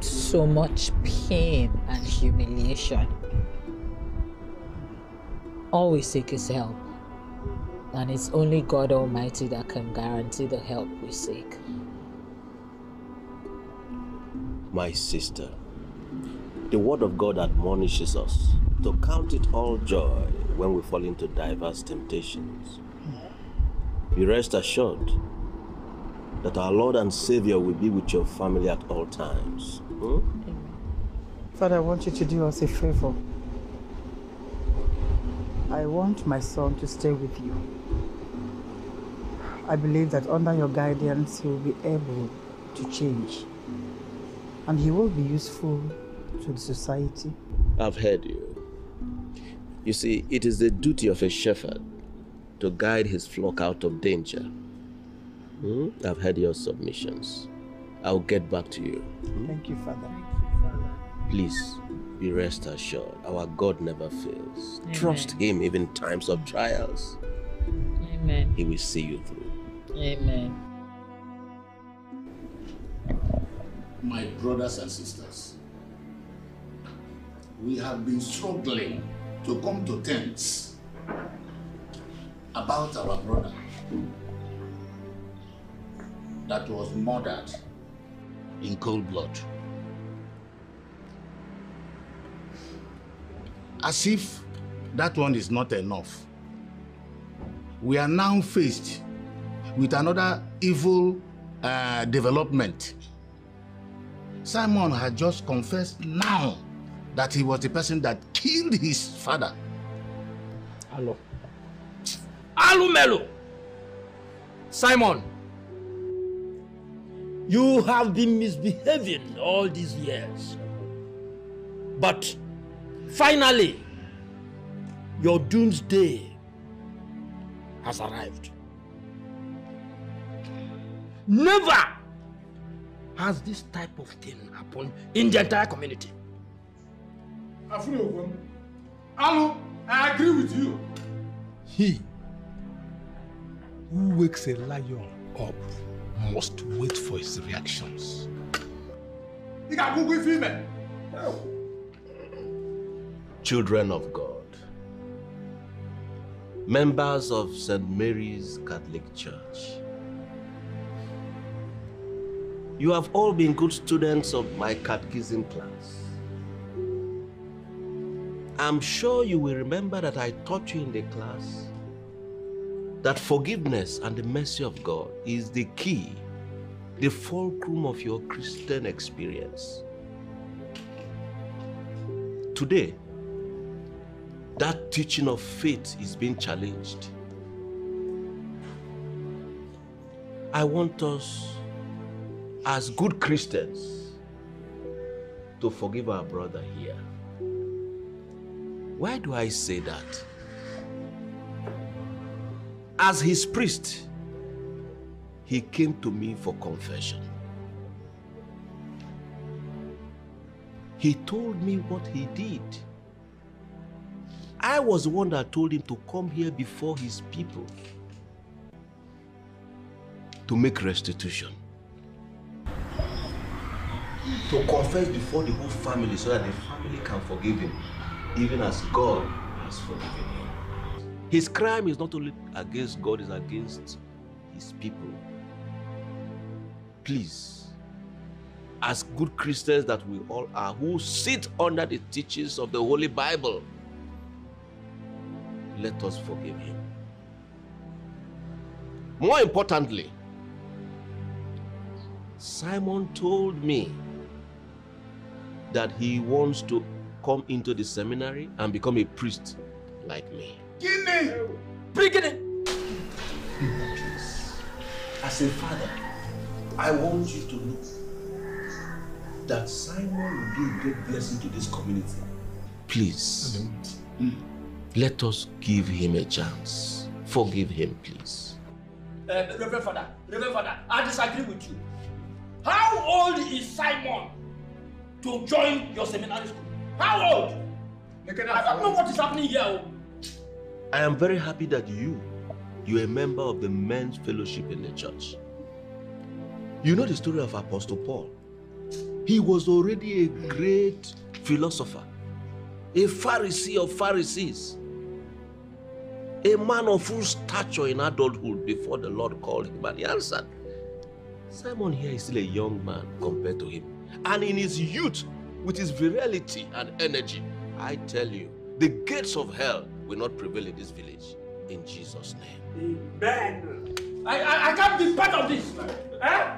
so much pain and humiliation. All we seek is help, and it's only God Almighty that can guarantee the help we seek. My sister, the word of God admonishes us to count it all joy when we fall into diverse temptations. Be rest assured that our Lord and Savior will be with your family at all times. Hmm? Father, I want you to do us a favor. I want my son to stay with you. I believe that under your guidance, he will be able to change. And he will be useful to the society. I've heard you. You see, it is the duty of a shepherd to guide his flock out of danger. Hmm? I've heard your submissions. I'll get back to you. Thank you, Father. Please be rest assured, our God never fails. Amen. Trust Him even in times of trials. Amen. He will see you through. Amen. My brothers and sisters, we have been struggling to come to terms about our brother that was murdered in cold blood. As if that one is not enough, we are now faced with another evil uh, development. Simon had just confessed now that he was the person that killed his father. Hello. Alumelo! Simon, you have been misbehaving all these years. But finally, your doomsday has arrived. Never has this type of thing happened in the entire community. Afunokwu, Alu, I agree with you. He who wakes a lion up must wait for his reactions. Children of God, members of St. Mary's Catholic Church, you have all been good students of my catechism class. I'm sure you will remember that I taught you in the class that forgiveness and the mercy of God is the key, the fulcrum of your Christian experience. Today, that teaching of faith is being challenged. I want us, as good Christians, to forgive our brother here. Why do I say that? As his priest, he came to me for confession. He told me what he did. I was the one that told him to come here before his people to make restitution. To confess before the whole family so that the family can forgive him, even as God has forgiven him. His crime is not only against God, it's against his people. Please, as good Christians that we all are, who sit under the teachings of the Holy Bible, let us forgive him. More importantly, Simon told me that he wants to come into the seminary and become a priest like me. Gịnị Bring it Please, As a father, I want you to know that Simon will be a great blessing to this community. Please, let us give him a chance. Forgive him, please. Uh, Reverend Father, Reverend Father, I disagree with you. How old is Simon to join your seminary school? How old? I don't know what is happening here. I am very happy that you, you're a member of the men's fellowship in the church. You know the story of Apostle Paul. He was already a great philosopher, a Pharisee of Pharisees, a man of full stature in adulthood before the Lord called him and he answered. Simon here is still a young man compared to him. And in his youth, with his virility and energy, I tell you, the gates of hell will not prevail in this village. In Jesus' name. Amen. I, I, I can't be part of this. Eh?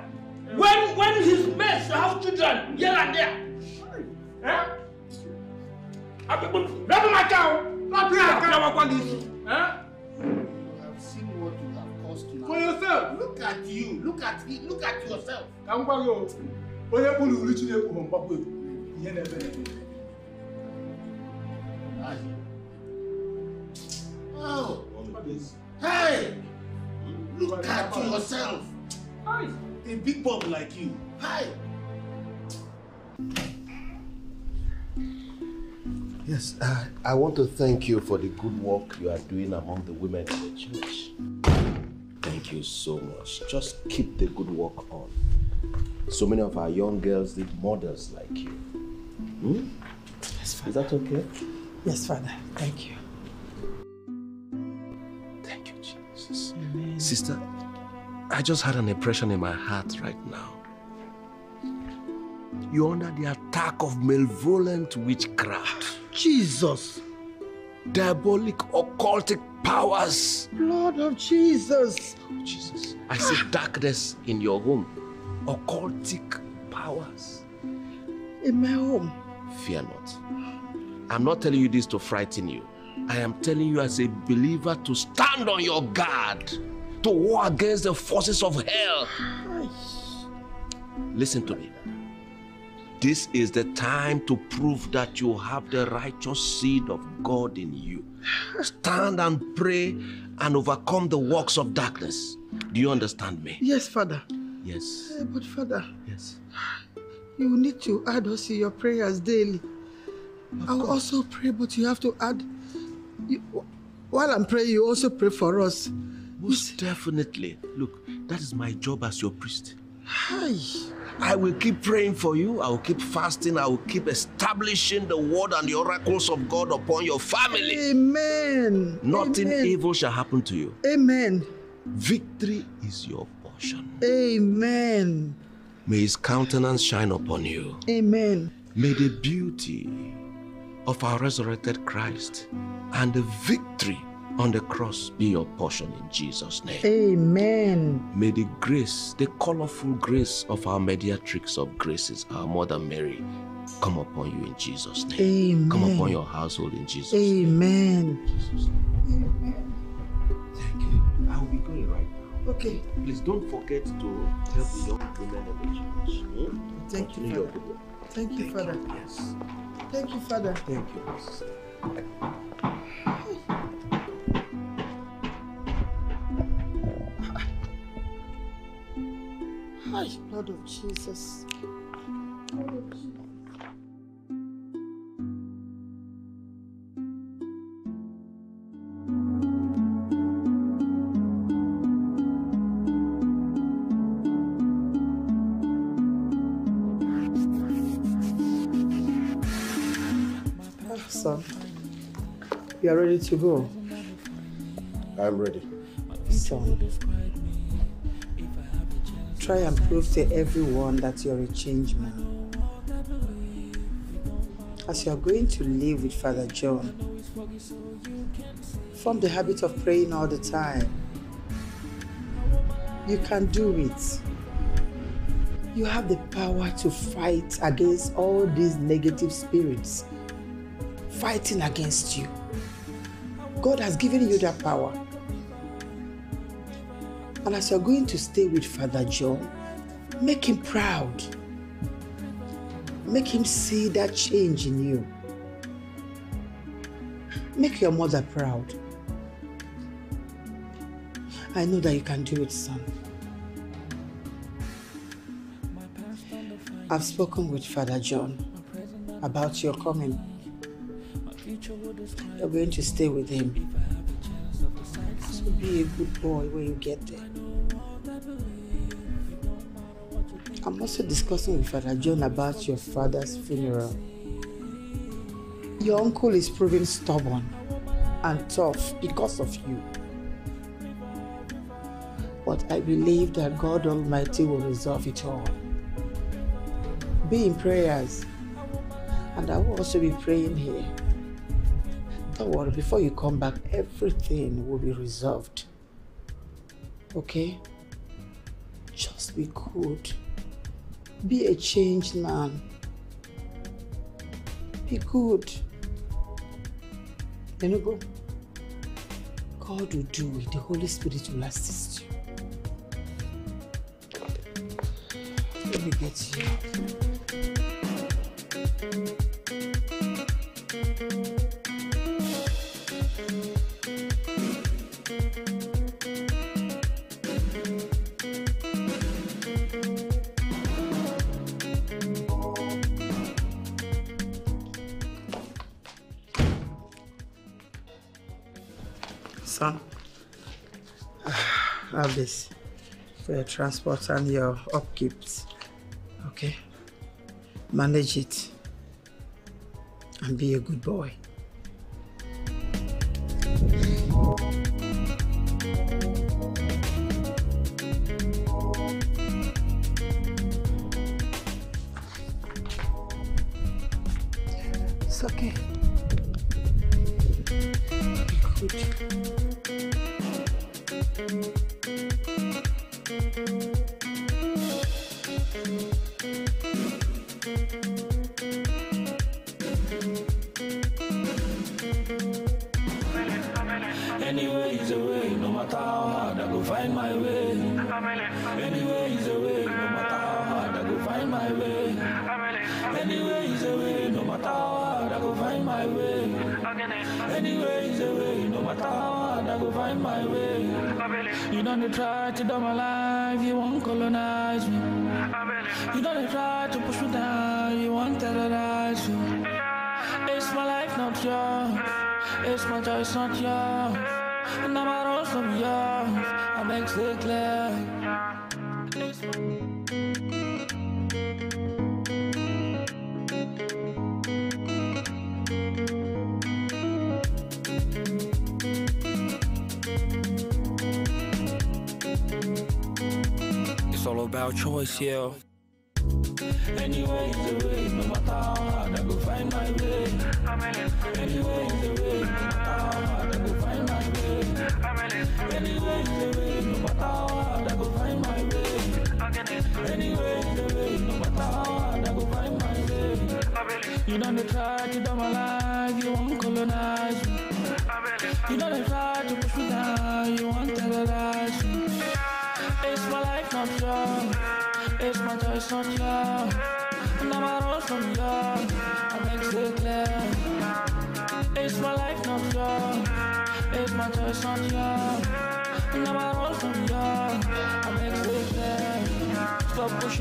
When when his mates have children here and there. Eh? Rabbi my cow. Rabbi my cow. Have seen what you have caused now. For yourself. Look at you. Look at it. Look at yourself. ka m gwa gị o, onye kpụrụ uri Chineke bụ egwu ihe na-eme na-eme Oh. Hey. Look at yourself. Hi. A big bum like you. Hi. Yes, uh, I want to thank you for the good work you are doing among the women in the church. Thank you so much. Just keep the good work on. So many of our young girls need models like you. Hmm? Yes, Is that okay? Yes, Father. Thank you, Sister, I just had an impression in my heart right now. You're under the attack of malevolent witchcraft. Jesus. Diabolic occultic powers. Lord of Jesus. Jesus. I see darkness in your home. Occultic powers. In my home. Fear not. I'm not telling you this to frighten you. I am telling you as a believer to stand on your guard, to war against the forces of hell. Listen to me. This is the time to prove that you have the righteous seed of God in you. Stand and pray and overcome the works of darkness. Do you understand me? Yes, Father. Yes. Eh, But Father, Yes. you need to add us in your prayers daily. I will also pray, but you have to add. You, while I'm praying, you also pray for us. Most definitely. Look, that is my job as your priest. Hi. I will keep praying for you. I will keep fasting. I will keep establishing the word and the oracles of God upon your family. Amen. Nothing Amen. evil shall happen to you. Amen. Victory is your portion. Amen. May his countenance shine upon you. Amen. May the beauty of our resurrected Christ and the victory on the cross be your portion in Jesus' name. Amen. May the grace, the colorful grace of our mediatrix of graces, our Mother Mary, come upon you in Jesus' name. Amen. Come upon your household in Jesus' Amen. Name. Amen. Thank you. I will be going right now. Okay. Please don't forget to help the young women in the church. hmm? Thank you, Continue your Father. good. Thank you, Father. Yes. Thank you, Father. Thank you. Hi, blood of Jesus. Blood of Jesus. Son, you are ready to go. I'm ready. Son, try and prove to everyone that you're a changed man. As you are going to live with Father John, form the habit of praying all the time. You can do it. You have the power to fight against all these negative spirits fighting against you. God has given you that power. And as you're going to stay with Father John, make him proud. Make him see that change in you. Make your mother proud. I know that you can do it, son. I've spoken with Father John about your coming. You're going to stay with him. Be a good boy when you get there. I'm also discussing with Father John about your father's funeral. Your uncle is proving stubborn and tough because of you. But I believe that God Almighty will resolve it all. Be in prayers. And I will also be praying here. Don't worry, before you come back, everything will be resolved. Okay? Just be good. Be a changed man. Be good. Enugu, God will do it. The Holy Spirit will assist you. Let me get you. This for your transport and your upkeep. Okay? Manage it and be a good boy. It's all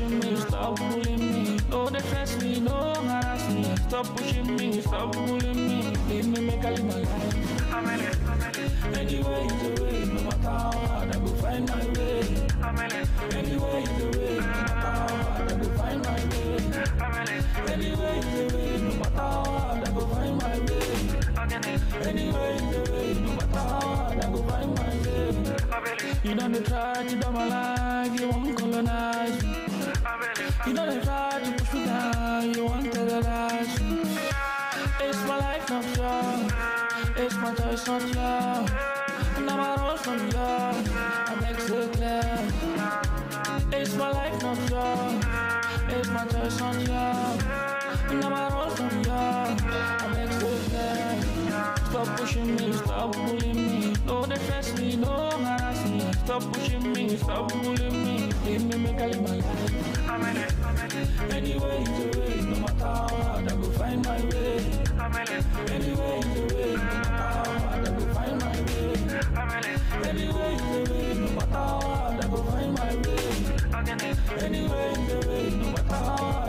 pushing me, stop bullying me. No, they me, no harass me. Stop pushing me, stop bullying me. Leave me make I live my life. Anyway, the way, no matter how hard, I go find my way. Anyway, the way, no matter how hard, I go find my way. Anyway, the way, no matter how hard, I go find my way. Anyway, the way, no matter how hard, I go find my way. You don't try I make it clear. It's my life, not yours. It's my choice, not yours. And I'm a rose from yours. I make it clear. Stop pushing me, stop bullying me. No, stress me, no harass me. Stop pushing me, stop bullying me. Leave me make I live my life. Anyway, the I'm an Anyway, the way, I go find my way. The way, no matter what, I find my way. Anyway, the.